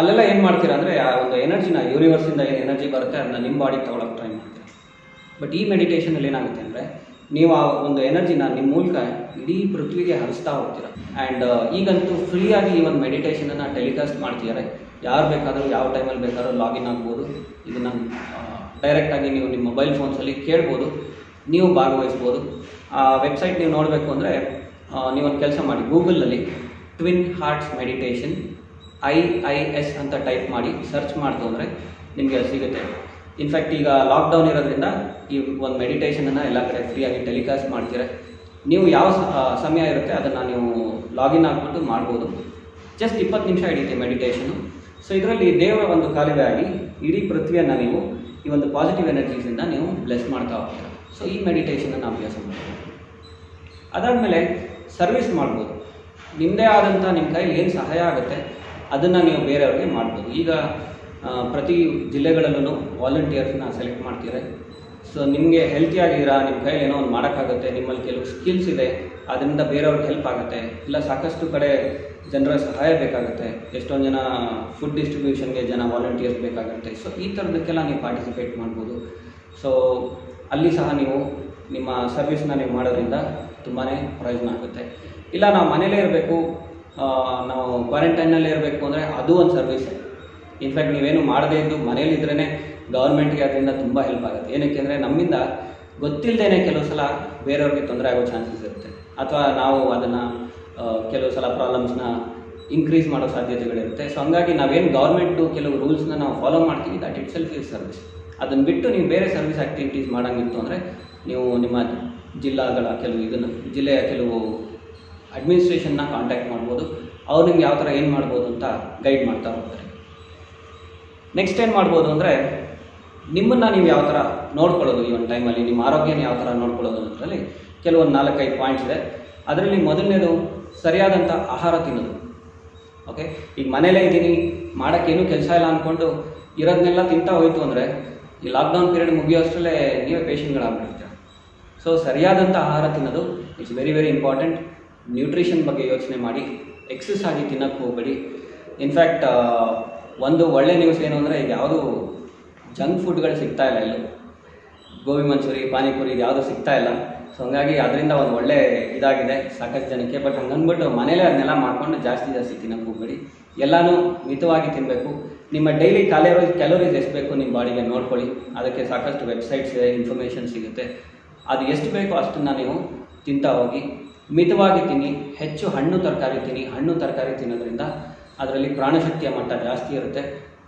ಅಲ್ಲೆಲ್ಲ ಏನು ಮಾಡ್ತೀರಾ ಅಂದರೆ, ಆ ಒಂದು ಎನರ್ಜಿನ ಯೂನಿವರ್ಸಿಂದ ಏನು ಎನರ್ಜಿ ಬರುತ್ತೆ ಅದನ್ನ ನಿಮ್ಮ ಬಾಡಿಗೆ ತೊಗೊಳಕ್ಕೆ ಟ್ರೈ ಮಾಡ್ತೀರಾ. ಬಟ್ ಈ ಮೆಡಿಟೇಷನಲ್ಲಿ ಏನಾಗುತ್ತೆ ಅಂದರೆ, ನೀವು ಆ ಒಂದು ಎನರ್ಜಿನ ನಿಮ್ಮ ಮೂಲಕ ಇಡೀ ಪೃಥ್ವಿಗೆ ಹರಿಸ್ತಾ ಹೋಗ್ತೀರಾ. ಆ್ಯಂಡ್ ಈಗಂತೂ ಫ್ರೀಯಾಗಿ ಈ ಒಂದು ಮೆಡಿಟೇಷನನ್ನು ಟೆಲಿಕಾಸ್ಟ್ ಮಾಡ್ತಿದ್ದಾರೆ. ಯಾರು ಬೇಕಾದರೂ, ಯಾವ ಟೈಮಲ್ಲಿ ಬೇಕಾದ್ರೂ ಲಾಗಿನ್ ಆಗ್ಬೋದು. ಇದನ್ನು ಡೈರೆಕ್ಟಾಗಿ ನೀವು ನಿಮ್ಮ ಮೊಬೈಲ್ ಫೋನ್ಸಲ್ಲಿ ಕೇಳ್ಬೋದು. ನೀವು ಭಾಗವಹಿಸ್ಬೋದು. ಆ ವೆಬ್ಸೈಟ್ ನೀವು ನೋಡಬೇಕು ಅಂದರೆ ನೀವೊಂದು ಕೆಲಸ ಮಾಡಿ ಗೂಗಲಲ್ಲಿ twin hearts meditation I I S ಅಂತ ಟೈಪ್ ಮಾಡಿ ಸರ್ಚ್ ಮಾಡ್ತು ಅಂದರೆ ನಿಮಗೆ ಸಿಗುತ್ತೆ. ಇನ್ಫ್ಯಾಕ್ಟ್ ಈಗ ಲಾಕ್ಡೌನ್ ಇರೋದ್ರಿಂದ ಈ ಒಂದು ಮೆಡಿಟೇಷನನ್ನು ಎಲ್ಲ ಕಡೆ ಫ್ರೀಯಾಗಿ ಟೆಲಿಕಾಸ್ಟ್ ಮಾಡ್ತೀರ. ನೀವು ಯಾವ ಸಮಯ ಇರುತ್ತೆ ಅದನ್ನು ನೀವು ಲಾಗಿನ್ ಆಗಿಬಿಟ್ಟು ಮಾಡ್ಬೋದು. ಜಸ್ಟ್ ಇಪ್ಪತ್ತು ನಿಮಿಷ ಹಿಡಿಯುತ್ತೆ ಮೆಡಿಟೇಷನು ಸೊ ಇದರಲ್ಲಿ ದೇವರ ಒಂದು ಕಾಲುವೆ ಆಗಿ ಇಡೀ ಪೃಥ್ವಿಯನ್ನು ನೀವು ಈ ಒಂದು ಪಾಸಿಟಿವ್ ಎನರ್ಜೀಸಿಂದ ನೀವು ಬ್ಲೆಸ್ ಮಾಡ್ತಾ ಹೋಗ್ತೀರ. ಸೊ ಈ ಮೆಡಿಟೇಷನನ್ನು ಅಭ್ಯಾಸ ಮಾಡ್ತೀವಿ ಅದಾದಮೇಲೆ ಸರ್ವಿಸ್ ಮಾಡ್ಬೋದು. ನಿಮ್ಮದೇ ಆದಂಥ ನಿಮ್ಮ ಕೈಯಲ್ಲಿ ಏನು ಸಹಾಯ ಆಗುತ್ತೆ, ಅದನ್ನು ನೀವು ಬೇರೆಯವ್ರಿಗೆ ಮಾಡ್ಬೋದು. ಈಗ ಪ್ರತಿ ಜಿಲ್ಲೆಗಳಲ್ಲೂ ವಾಲಂಟಿಯರ್ಸ್ನ ಸೆಲೆಕ್ಟ್ ಮಾಡ್ತೀರ. ಸೊ ನಿಮಗೆ ಹೆಲ್ತಿಯಾಗಿದ್ದೀರಾ ನಿಮ್ಮ ಕೈಯಲ್ಲಿ ಏನೋ ಒಂದು ಮಾಡೋಕ್ಕಾಗುತ್ತೆ, ನಿಮ್ಮಲ್ಲಿ ಕೆಲವು ಸ್ಕಿಲ್ಸ್ ಇದೆ, ಅದರಿಂದ ಬೇರೆಯವ್ರಿಗೆ ಹೆಲ್ಪ್ ಆಗುತ್ತೆ, ಇಲ್ಲ ಸಾಕಷ್ಟು ಕಡೆ ಜನರ ಸಹಾಯ ಬೇಕಾಗುತ್ತೆ, ಎಷ್ಟೊಂದು ಜನ ಫುಡ್ ಡಿಸ್ಟ್ರಿಬ್ಯೂಷನ್ಗೆ ಜನ ವಾಲಂಟಿಯರ್ಸ್ ಬೇಕಾಗುತ್ತೆ. ಸೊ ಈ ಥರದಕ್ಕೆಲ್ಲ ನೀವು ಪಾರ್ಟಿಸಿಪೇಟ್ ಮಾಡ್ಬೋದು. ಸೊ ಅಲ್ಲಿ ಸಹ ನೀವು ನಿಮ್ಮ ಸರ್ವಿಸ್ನ ನೀವು ಮಾಡೋದ್ರಿಂದ ತುಂಬಾ ಪ್ರಯೋಜನ ಆಗುತ್ತೆ. ಇಲ್ಲ, ನಾವು ಮನೇಲೇ ಇರಬೇಕು ನಾವು ಕ್ವಾರಂಟೈನಲ್ಲೇ ಇರಬೇಕು ಅಂದರೆ ಅದು ಒಂದು ಸರ್ವಿಸೇ ಇನ್ಫ್ಯಾಕ್ಟ್ ನೀವೇನು ಮಾಡದೇ ಇದ್ದು ಮನೇಲಿದ್ರೇ ಗೌರ್ಮೆಂಟ್ಗೆ ಅದರಿಂದ ತುಂಬ ಹೆಲ್ಪ್ ಆಗುತ್ತೆ. ಏನಕ್ಕೆ ಅಂದರೆ ನಮ್ಮಿಂದ ಗೊತ್ತಿಲ್ಲದೇನೆ ಕೆಲವು ಸಲ ಬೇರೆಯವ್ರಿಗೆ ತೊಂದರೆ ಆಗೋ ಚಾನ್ಸಸ್ ಇರುತ್ತೆ. ಅಥವಾ ನಾವು ಅದನ್ನು ಕೆಲವು ಸಲ ಪ್ರಾಬ್ಲಮ್ಸ್ನ ಇನ್ಕ್ರೀಸ್ ಮಾಡೋ ಸಾಧ್ಯತೆಗಳಿರುತ್ತೆ. ಸೊ ಹಂಗಾಗಿ ನಾವೇನು ಗೌರ್ಮೆಂಟು ಕೆಲವು ರೂಲ್ಸ್ನ ನಾವು ಫಾಲೋ ಮಾಡ್ತೀವಿ that itself is service ಅದನ್ನು ಬಿಟ್ಟು ನೀವು ಬೇರೆ ಸರ್ವಿಸ್ ಆ್ಯಕ್ಟಿವಿಟೀಸ್ ಮಾಡೋಂಗಿತ್ತು ಅಂದರೆ ನೀವು ನಿಮ್ಮ ಜಿಲ್ಲಾಗಳ ಕೆಲವು ಇದನ್ನು, ಜಿಲ್ಲೆಯ ಕೆಲವು ಅಡ್ಮಿನಿಸ್ಟ್ರೇಷನ್ನ ಕಾಂಟ್ಯಾಕ್ಟ್ ಮಾಡ್ಬೋದು. ಅವ್ರು ನಿಮ್ಗೆ ಯಾವ ಥರ ಏನು ಮಾಡ್ಬೋದು ಅಂತ ಗೈಡ್ ಮಾಡ್ತಾ ಹೋಗ್ತಾರೆ. ನೆಕ್ಸ್ಟ್ ಏನು ಮಾಡ್ಬೋದು ಅಂದರೆ, ನಿಮ್ಮನ್ನು ನೀವು ಯಾವ ಥರ ನೋಡ್ಕೊಳ್ಳೋದು ಈ ಒಂದು ಟೈಮಲ್ಲಿ ನಿಮ್ಮ ಆರೋಗ್ಯನ ಯಾವ ಥರ ನೋಡ್ಕೊಳ್ಳೋದು ಅನ್ನೋದ್ರಲ್ಲಿ ಕೆಲವೊಂದು ನಾಲ್ಕೈದು ಪಾಯಿಂಟ್ಸ್ ಇದೆ. ಅದರಲ್ಲಿ ಮೊದಲನೇದು ಸರಿಯಾದಂಥ ಆಹಾರ ತಿನ್ನೋದು. ಓಕೆ ಈಗ ಮನೇಲೇ ಇದ್ದೀನಿ, ಮಾಡೋಕ್ಕೇನು ಕೆಲಸ ಇಲ್ಲ ಅಂದ್ಕೊಂಡು ಇರೋದನ್ನೆಲ್ಲ ತಿಂತಾ ಹೋಯಿತು ಅಂದರೆ, ಈ ಲಾಕ್ಡೌನ್ ಪೀರಿಯಡ್ ಮುಗಿಯೋಷ್ಟರಲ್ಲೇ ನೀವೇ ಪೇಷಂಟ್ಗಳಾಗ್ಬಿಡ್ತೀರ ಸೊ ಸರಿಯಾದಂಥ ಆಹಾರ ತಿನ್ನೋದು it's very very important nutrition ಬಗ್ಗೆ ಯೋಚನೆ ಮಾಡಿ ಎಕ್ಸಸ್ ಆಗಿ ತಿನ್ನಕ್ಕೆ ಹೋಗಬೇಡಿ ಇನ್ಫ್ಯಾಕ್ಟ್ ಒಂದು ಒಳ್ಳೆ ನ್ಯೂಸ್ ಏನು ಅಂದರೆ, ಈಗ ಯಾವುದು ಜಂಕ್ ಫುಡ್ಗಳು ಸಿಗ್ತಾ ಇಲ್ಲ ಇಲ್ಲಿ. ಗೋಬಿ ಮಂಚೂರಿ, ಪಾನಿಪುರಿ ಇದು ಯಾವುದು ಸಿಗ್ತಾ ಇಲ್ಲ. ಸೊ ಹಂಗಾಗಿ ಅದರಿಂದ ಒಂದು ಒಳ್ಳೆ ಇದಾಗಿದೆ ಸಾಕಷ್ಟು ಜನಕ್ಕೆ. ಬಟ್ ಹಂಗಂದ್ಬಿಟ್ಟು ಮನೇಲೇ ಅದನ್ನೆಲ್ಲ ಮಾಡ್ಕೊಂಡು ಜಾಸ್ತಿ ಜಾಸ್ತಿ ತಿನ್ನಕ್ಕೆ ಹೋಗಬೇಡಿ. ಎಲ್ಲನೂ ಮಿತವಾಗಿ ತಿನ್ನಬೇಕು ನಿಮ್ಮ ಡೈಲಿ ಕ್ಯಾಲೋರಿ ಕ್ಯಾಲೋರೀಸ್ ಎಷ್ಟು ಬೇಕು ನಿಮ್ಮ ಬಾಡಿಗೆ ನೋಡ್ಕೊಳ್ಳಿ. ಅದಕ್ಕೆ ಸಾಕಷ್ಟು ವೆಬ್ಸೈಟ್ಸ್ ಇದೆ ಇನ್ಫಾರ್ಮೇಷನ್ ಸಿಗುತ್ತೆ. ಅದು ಎಷ್ಟು ಬೇಕೋ ಅಷ್ಟನ್ನು ನೀವು ತಿಂತಾ ಹೋಗಿ, ಮಿತವಾಗಿ ತಿನ್ನಿ, ಹೆಚ್ಚು ಹಣ್ಣು ತರಕಾರಿ ತಿನ್ನಿ, ಹಣ್ಣು ತರಕಾರಿ ತಿನ್ನೋದ್ರಿಂದ ಅದರಲ್ಲಿ ಪ್ರಾಣಶಕ್ತಿಯ ಮಟ್ಟ ಜಾಸ್ತಿ ಇರುತ್ತೆ.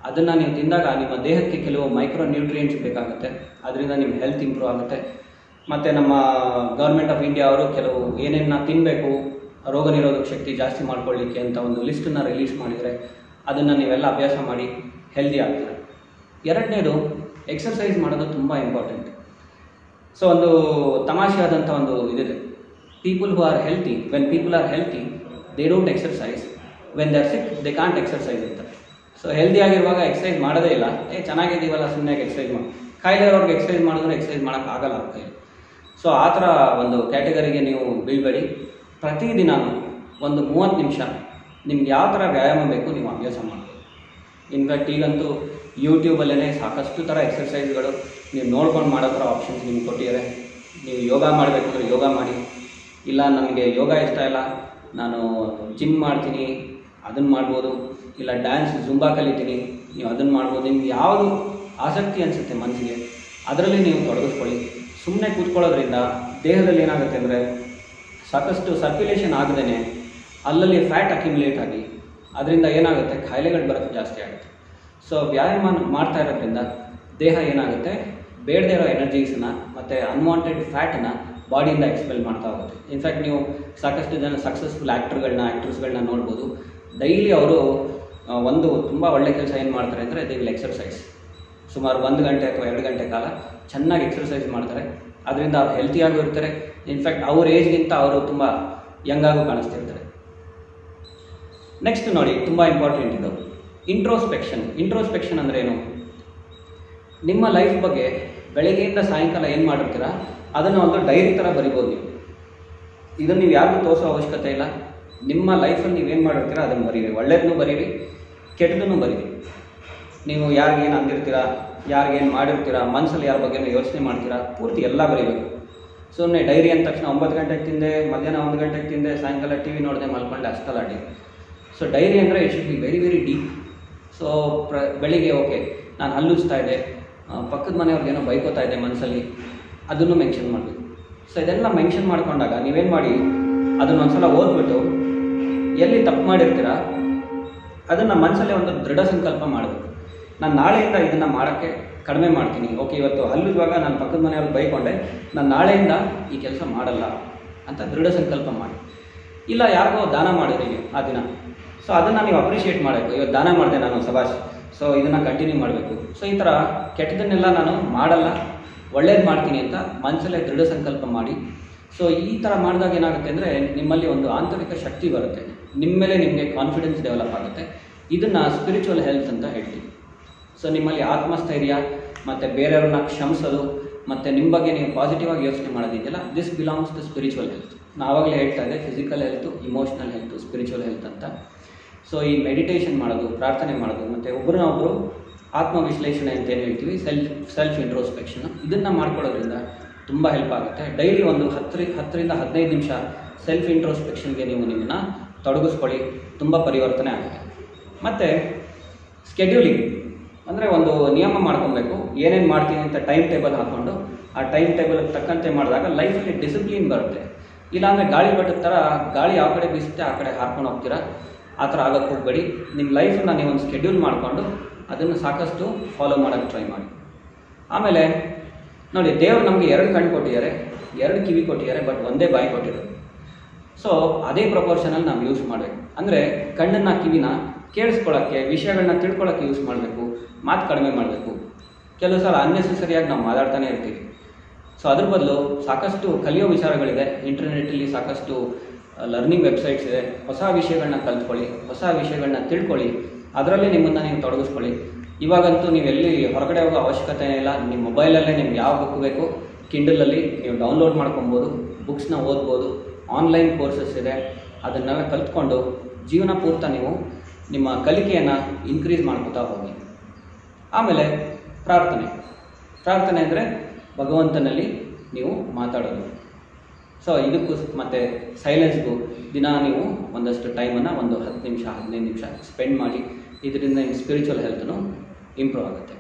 ಅದನ್ನು ನೀವು ತಿಂದಾಗ ನಿಮ್ಮ ದೇಹಕ್ಕೆ ಕೆಲವು ಮೈಕ್ರೋ ನ್ಯೂಟ್ರಿಯೆಂಟ್ಸ್ ಬೇಕಾಗುತ್ತೆ. ಅದರಿಂದ ನಿಮ್ಮ ಹೆಲ್ತ್ ಇಂಪ್ರೂವ್ ಆಗುತ್ತೆ. ಮತ್ತು ನಮ್ಮ ಗೌರ್ಮೆಂಟ್ ಆಫ್ ಇಂಡಿಯಾ ಅವರು ಕೆಲವು ಏನೇನು ತಿನ್ನಬೇಕು ರೋಗ ನಿರೋಧಕ ಶಕ್ತಿ ಜಾಸ್ತಿ ಮಾಡ್ಕೊಳ್ಳಿಕ್ಕೆ ಅಂತ ಒಂದು ಲಿಸ್ಟನ್ನು ರಿಲೀಸ್ ಮಾಡಿದರೆ ಅದನ್ನು ನೀವೆಲ್ಲ ಅಭ್ಯಾಸ ಮಾಡಿ ಹೆಲ್ದಿ ಆಗ್ತೀರ. ಎರಡನೇದು ಎಕ್ಸರ್ಸೈಸ್ ಮಾಡೋದು ತುಂಬ ಇಂಪಾರ್ಟೆಂಟ್ ಸೊ ಒಂದು ತಮಾಷೆಯಾದಂಥ ಒಂದು ಇದಿದೆ. People who are healthy when people are healthy they don't exercise when they are sick they can't exercise ಅಂತ ಸೊ ಹೆಲ್ದಿ ಆಗಿರುವಾಗ ಎಕ್ಸರ್ಸೈಸ್ ಮಾಡೋದೇ ಇಲ್ಲ. ಏ, ಚೆನ್ನಾಗಿದ್ದೀವಲ್ಲ ಸುಮ್ಮನೆ ಎಕ್ಸರ್ಸೈಸ್ ಮಾಡಿ. ಕಾಯಿಲೆ ಅವ್ರಿಗೆ ಎಕ್ಸರ್ಸೈಸ್ ಮಾಡಿದ್ರೆ ಎಕ್ಸರ್ಸೈಸ್ ಮಾಡೋಕ್ಕಾಗಲ್ಲ ಅಂತ ಹೇಳಿ ಸೊ ಆ ಥರ ಒಂದು ಕ್ಯಾಟಗರಿಗೆ ನೀವು ಬೀಳ್ಬೇಡಿ. ಪ್ರತಿದಿನ ಒಂದು ಮೂವತ್ತು ನಿಮಿಷ ನಿಮ್ಗೆ ಯಾವ ಥರ ವ್ಯಾಯಾಮ ಬೇಕು ನೀವು ಅಭ್ಯಾಸ ಮಾಡಿ ಇನ್ಫ್ಯಾಕ್ಟ್ ಈಗಂತೂ ಯೂಟ್ಯೂಬಲ್ಲೇ ಸಾಕಷ್ಟು ಥರ ಎಕ್ಸರ್ಸೈಸ್ಗಳು ನೀವು ನೋಡ್ಕೊಂಡು ಮಾಡೋ ಥರ ಆಪ್ಷನ್ಸ್ ನಿಮ್ಗೆ ಕೊಟ್ಟಿದ್ದಾರೆ. ನೀವು ಯೋಗ ಮಾಡಬೇಕು ಅಂದರೆ ಯೋಗ ಮಾಡಿ. ಇಲ್ಲ ನನಗೆ ಯೋಗ ಇಷ್ಟ ಇಲ್ಲ. ನಾನು ಜಿಮ್ ಮಾಡ್ತೀನಿ ಅದನ್ನು ಮಾಡ್ಬೋದು. ಇಲ್ಲ ಡ್ಯಾನ್ಸ್ ಜುಂಬಾ ಕಲಿತೀನಿ, ನೀವು ಅದನ್ನು ಮಾಡ್ಬೋದು. ನಿಮ್ಗೆ ಯಾವುದು ಆಸಕ್ತಿ ಅನಿಸುತ್ತೆ ಮನಸ್ಸಿಗೆ ಅದರಲ್ಲಿ ನೀವು ತೊಡಗಿಸ್ಕೊಳ್ಳಿ. ಸುಮ್ಮನೆ ಕೂತ್ಕೊಳ್ಳೋದ್ರಿಂದ ದೇಹದಲ್ಲಿ ಏನಾಗುತ್ತೆ ಅಂದರೆ ಸಾಕಷ್ಟು ಸರ್ಕ್ಯುಲೇಷನ್ ಆಗದೇ ಅಲ್ಲಲ್ಲಿ ಫ್ಯಾಟ್ ಅಕ್ಯುಮುಲೇಟ್ ಆಗಿ ಅದರಿಂದ ಏನಾಗುತ್ತೆ? ಖಾಯಿಲೆಗಳು ಬರೋದು ಜಾಸ್ತಿ ಆಗುತ್ತೆ. ಸೊ ವ್ಯಾಯಾಮ ಮಾಡ್ತಾ ಇರೋದ್ರಿಂದ ದೇಹ ಏನಾಗುತ್ತೆ? ಬೇಡದೇ ಇರೋ ಎನರ್ಜೀಸನ್ನ ಮತ್ತು ಅನ್ವಾಂಟೆಡ್ ಫ್ಯಾಟನ್ನು ಬಾಡಿಯಿಂದ ಎಕ್ಸ್ಪೆಲ್ ಮಾಡ್ತಾ ಹೋಗುತ್ತೆ. ಇನ್ಫ್ಯಾಕ್ಟ್ ನೀವು ಸಾಕಷ್ಟು ಜನ ಸಕ್ಸಸ್ಫುಲ್ ಆ್ಯಕ್ಟರ್ಗಳನ್ನ ಆ್ಯಕ್ಟ್ರಸ್ಗಳನ್ನ ನೋಡ್ಬೋದು. ಡೈಲಿ ಅವರು ಒಂದು ತುಂಬ ಒಳ್ಳೆ ಕೆಲಸ ಏನು ಮಾಡ್ತಾರೆ ಅಂದರೆ ದೇ ವಿಲ್ ಎಕ್ಸರ್ಸೈಸ್ ಸುಮಾರು ಒಂದು ಗಂಟೆ ಅಥವಾ ಎರಡು ಗಂಟೆ ಕಾಲ ಚೆನ್ನಾಗಿ ಎಕ್ಸರ್ಸೈಸ್ ಮಾಡ್ತಾರೆ. ಅದರಿಂದ ಅವ್ರು ಹೆಲ್ತಿಯಾಗೂ ಇರ್ತಾರೆ. ಇನ್ಫ್ಯಾಕ್ಟ್ ಅವ್ರ ಏಜ್ಗಿಂತ ಅವರು ತುಂಬ ಯಂಗಾಗೂ ಕಾಣಿಸ್ತಿರ್ತಾರೆ. ನೆಕ್ಸ್ಟ್ ನೋಡಿ, ತುಂಬ ಇಂಪಾರ್ಟೆಂಟ್ ಇದು. ಇಂಟ್ರೋಸ್ಪೆಕ್ಷನ್ ಇಂಟ್ರೋಸ್ಪೆಕ್ಷನ್ ಅಂದರೆ ಏನು? ನಿಮ್ಮ ಲೈಫ್ ಬಗ್ಗೆ ಬೆಳಗ್ಗೆಯಿಂದ ಸಾಯಂಕಾಲ ಏನು ಮಾಡಿರ್ತೀರಾ? ಅದನ್ನು ಒಂದು ಡೈರಿ ಥರ ಬರಿಬೋದು ನೀವು. ಇದನ್ನು ನೀವು ಯಾರಿಗೂ ತೋರಿಸೋ ಅವಶ್ಯಕತೆ ಇಲ್ಲ. ನಿಮ್ಮ ಲೈಫಲ್ಲಿ ನೀವೇನು ಮಾಡಿರ್ತೀರ, ಅದನ್ನು ಬರೀರಿ. ಒಳ್ಳೇದನ್ನು ಬರೀರಿ ಕೆಟ್ಟದನ್ನು ಬರೀರಿ. ನೀವು ಯಾರಿಗೇನು ಅಂದಿರ್ತೀರಾ, ಯಾರಿಗೇನು ಮಾಡಿರ್ತೀರಾ ಮನಸ್ಸಲ್ಲಿ ಯಾರ ಬಗ್ಗೆ ಯೋಚನೆ ಮಾಡ್ತೀರಾ, ಪೂರ್ತಿ ಎಲ್ಲ ಬರೀಬೇಕು. ಸುಮ್ಮನೆ ಡೈರಿ ಅಂದ ತಕ್ಷಣ ಒಂಬತ್ತು ಗಂಟೆಗೆ ತಿಂದೆ, ಮಧ್ಯಾಹ್ನ ಒಂದು ಗಂಟೆಗೆ ತಿಂದೆ, ಸಾಯಂಕಾಲ ಟಿ ವಿ ನೋಡಿದೆ ಮಲ್ಕೊಂಡೆ, ಅಷ್ಟಲ್ಲ ಅಡ್ಡಿ. ಸೊ, ಡೈರಿ ಅಂದರೆ it should be very very deep so ಪ್ರ ಬೆಳಿಗ್ಗೆ ಓಕೆ ನಾನು ಹಲ್ಲುಚ್ತಾ ಇದ್ದೆ. ಪಕ್ಕದ ಮನೆಯವ್ರಿಗೇನೋ ಬೈಕೋತಾ ಇದೆ ಮನಸ್ಸಲ್ಲಿ ಅದನ್ನು ಮೆನ್ಷನ್ ಮಾಡಬೇಕು. ಸೊ ಇದೆಲ್ಲ ಮೆನ್ಷನ್ ಮಾಡ್ಕೊಂಡಾಗ ನೀವೇನು ಮಾಡಿ, ಅದನ್ನ ಒಂದ್ಸಲ ಓದ್ಬಿಟ್ಟು, ಎಲ್ಲಿ ತಪ್ಪು ಮಾಡಿರ್ತೀರ, ಅದನ್ನು ಮನಸ್ಸಲ್ಲೇ ಒಂದು ದೃಢ ಸಂಕಲ್ಪ ಮಾಡಬೇಕು. ನಾನು ನಾಳೆಯಿಂದ ಇದನ್ನು ಮಾಡೋಕ್ಕೆ ಕಡಿಮೆ ಮಾಡ್ತೀನಿ. ಓಕೆ ಇವತ್ತು ಹಲ್ಲುವಾಗ ನಾನು ಪಕ್ಕದ ಮನೆಯವ್ರಿಗೆ ಬೈಕೊಂಡೆ, ನಾನು ನಾಳೆಯಿಂದ ಈ ಕೆಲಸ ಮಾಡಲ್ಲ ಅಂತ ದೃಢ ಸಂಕಲ್ಪ ಮಾಡಿ. ಇಲ್ಲ, ಯಾರಿಗೋ ದಾನ ಮಾಡಿದ್ರಿ ಆ ದಿನ. ಸೊ ಅದನ್ನು ನೀವು ಅಪ್ರಿಷಿಯೇಟ್ ಮಾಡಬೇಕು. ಇವತ್ತು ದಾನ ಮಾಡಿದೆ ನಾನು ಸಭಾಷ್ ಸೊ ಇದನ್ನು ಕಂಟಿನ್ಯೂ ಮಾಡಬೇಕು. ಸೊ ಈ ಥರ ಕೆಟ್ಟದನ್ನೆಲ್ಲ ನಾನು ಮಾಡಲ್ಲ. ಒಳ್ಳೇದು ಮಾಡ್ತೀನಿ ಅಂತ ಮನಸ್ಸಲ್ಲೇ ದೃಢ ಸಂಕಲ್ಪ ಮಾಡಿ. ಸೊ ಈ ಥರ ಮಾಡಿದಾಗ ಏನಾಗುತ್ತೆ ಅಂದರೆ ನಿಮ್ಮಲ್ಲಿ ಒಂದು ಆಂತರಿಕ ಶಕ್ತಿ ಬರುತ್ತೆ. ನಿಮ್ಮ ಮೇಲೆ ನಿಮಗೆ ಕಾನ್ಫಿಡೆನ್ಸ್ ಡೆವಲಪ್ ಆಗುತ್ತೆ. ಇದನ್ನು ಸ್ಪಿರಿಚುವಲ್ ಹೆಲ್ತ್ ಅಂತ ಹೇಳ್ತೀವಿ. ಸೊ ನಿಮ್ಮಲ್ಲಿ ಆತ್ಮಸ್ಥೈರ್ಯ, ಮತ್ತು ಬೇರೆಯವ್ರನ್ನ ಕ್ಷಮಿಸೋದು ಮತ್ತು ನಿಮ್ಮ ಬಗ್ಗೆ ನೀವು ಪಾಸಿಟಿವ್ ಆಗಿ ಯೋಚನೆ ಮಾಡೋದಿದೆಯಲ್ಲ this belongs to spiritual health ನಾವಾಗಲೇ ಹೇಳ್ತಾ ಇದ್ದೆ physical health emotional health spiritual health ಅಂತ. ಸೊ ಈ ಮೆಡಿಟೇಷನ್ ಮಾಡೋದು, ಪ್ರಾರ್ಥನೆ ಮಾಡೋದು, ಮತ್ತು ಒಬ್ಬರನ್ನ ಒಬ್ಬರು ಆತ್ಮ ವಿಶ್ಲೇಷಣೆ ಅಂತ ಏನು ಹೇಳ್ತೀವಿ? ಸೆಲ್ಫ್ ಸೆಲ್ಫ್ ಇಂಟ್ರೋಸ್ಪೆಕ್ಷನ್ ಇದನ್ನು ಮಾಡ್ಕೊಳ್ಳೋದ್ರಿಂದ ತುಂಬ ಹೆಲ್ಪ್ ಆಗುತ್ತೆ. ಡೈಲಿ ಒಂದು ಹತ್ತರಿ ಹತ್ತರಿಂದ ಹದಿನೈದು ನಿಮಿಷ ಸೆಲ್ಫ್ ಇಂಟ್ರೋಸ್ಪೆಕ್ಷನ್ಗೆ ನೀವು ನಿಮ್ಮನ್ನು ತೊಡಗಿಸ್ಕೊಳ್ಳಿ. ತುಂಬ ಪರಿವರ್ತನೆ ಆಗುತ್ತೆ. ಮತ್ತು ಸ್ಕೆಡ್ಯೂಲಿಂಗ್ ಅಂದರೆ ಒಂದು ನಿಯಮ ಮಾಡ್ಕೊಬೇಕು. ಏನೇನು ಮಾಡ್ತೀನಿ ಅಂತ ಟೈಮ್ ಟೇಬಲ್ ಹಾಕ್ಕೊಂಡು ಆ ಟೈಮ್ ಟೇಬಲ್ಗೆ ತಕ್ಕಂತೆ ಮಾಡಿದಾಗ ಲೈಫಲ್ಲಿ ಡಿಸಿಪ್ಲಿನ್ ಬರುತ್ತೆ. ಇಲ್ಲಾಂದರೆ ಗಾಳಿ ಬಟ್ಟದ ಥರ ಗಾಳಿ ಯಾವ ಕಡೆ ಬೀಸುತ್ತೆ, ಆ ಕಡೆ ಹಾರ್ಕೊಂಡು ಹೋಗ್ತೀರಾ? ಆ ಥರ ಆಗೋಕ್ಕೆ ಹೋಗಬೇಡಿ. ನಿಮ್ಮ ಲೈಫನ್ನ ಒಂದು ಸ್ಕೆಡ್ಯೂಲ್ ಮಾಡಿಕೊಂಡು ಅದನ್ನು ಸಾಕಷ್ಟು ಫಾಲೋ ಮಾಡೋಕ್ಕೆ ಟ್ರೈ ಮಾಡಿ. ಆಮೇಲೆ, ನೋಡಿ, ದೇವರು ನಮಗೆ ಎರಡು ಕಣ್ಣು ಕೊಟ್ಟಿದ್ದಾರೆ, ಎರಡು ಕಿವಿ ಕೊಟ್ಟಿದ್ದಾರೆ ಬಟ್ ಒಂದೇ ಬಾಯಿ ಕೊಟ್ಟಿದ್ದಾರೆ. ಸೊ ಅದೇ ಪ್ರಪೋರ್ಷನಲ್ಲಿ ನಾವು ಯೂಸ್ ಮಾಡಬೇಕು. ಅಂದರೆ ಕಣ್ಣನ್ನು, ಕಿವಿನ ಕೇಳಿಸ್ಕೊಳ್ಳೋಕ್ಕೆ, ವಿಷಯಗಳನ್ನ ತಿಳ್ಕೊಳ್ಳೋಕ್ಕೆ ಯೂಸ್ ಮಾಡಬೇಕು, ಮಾತು ಕಡಿಮೆ ಮಾಡಬೇಕು. ಕೆಲವು ಸಲ ಅನ್ನೆಸೆಸರಿಯಾಗಿ ನಾವು ಮಾತಾಡ್ತಾನೆ ಇರ್ತೀವಿ. ಸೊ ಅದ್ರ ಬದಲು ಸಾಕಷ್ಟು ಕಲಿಯೋ ವಿಚಾರಗಳಿದೆ. ಇಂಟರ್ನೆಟ್ಟಲ್ಲಿ ಸಾಕಷ್ಟು ಲರ್ನಿಂಗ್ ವೆಬ್ಸೈಟ್ಸ್ ಇದೆ. ಹೊಸ ವಿಷಯಗಳನ್ನ ಕಲ್ತ್ಕೊಳ್ಳಿ, ಹೊಸ ವಿಷಯಗಳನ್ನ ತಿಳ್ಕೊಳ್ಳಿ. ಅದರಲ್ಲಿ ನಿಮ್ಮನ್ನು ನೀವು ತೊಡಗಿಸ್ಕೊಳ್ಳಿ. ಇವಾಗಂತೂ ನೀವು ಎಲ್ಲಿ ಹೊರಗಡೆ ಹೋಗೋ ಅವಶ್ಯಕತೆ ಇಲ್ಲ. ನಿಮ್ಮ ಮೊಬೈಲಲ್ಲೇ ನಿಮ್ಗೆ ಯಾವ ಬುಕ್? ಬೇಕು ಕಿಂಡಲಲ್ಲಿ ನೀವು ಡೌನ್ಲೋಡ್ ಮಾಡ್ಕೊಬೋದು ಬುಕ್ಸ್ನ ಓದ್ಬೋದು ಆನ್ಲೈನ್ ಕೋರ್ಸಸ್ ಇದೆ. ಅದನ್ನೆಲ್ಲ ಕಲ್ತ್ಕೊಂಡು ಜೀವನ ಪೂರ್ತ ನೀವು ನಿಮ್ಮ ಕಲಿಕೆಯನ್ನು ಇನ್ಕ್ರೀಸ್ ಮಾಡ್ಕೋತಾ ಹೋಗಿ. ಆಮೇಲೆ ಪ್ರಾರ್ಥನೆ. ಪ್ರಾರ್ಥನೆ ಅಂದರೆ ಭಗವಂತನಲ್ಲಿ ನೀವು ಮಾತಾಡೋದು. ಸೊ ಇದಕ್ಕೂ ಮತ್ತು ಸೈಲೆನ್ಸ್ಗೂ ದಿನ ನೀವು ಒಂದಷ್ಟು ಟೈಮನ್ನು ಒಂದು ಹತ್ತು ನಿಮಿಷ, ಹದಿನೈದು ನಿಮಿಷ ಸ್ಪೆಂಡ್ ಮಾಡಿ, ಇದರಿಂದ ನಿಮ್ಮ ಸ್ಪಿರಿಚುವಲ್ ಹೆಲ್ತ್ನು ಇಂಪ್ರೂವ್ ಆಗುತ್ತೆ.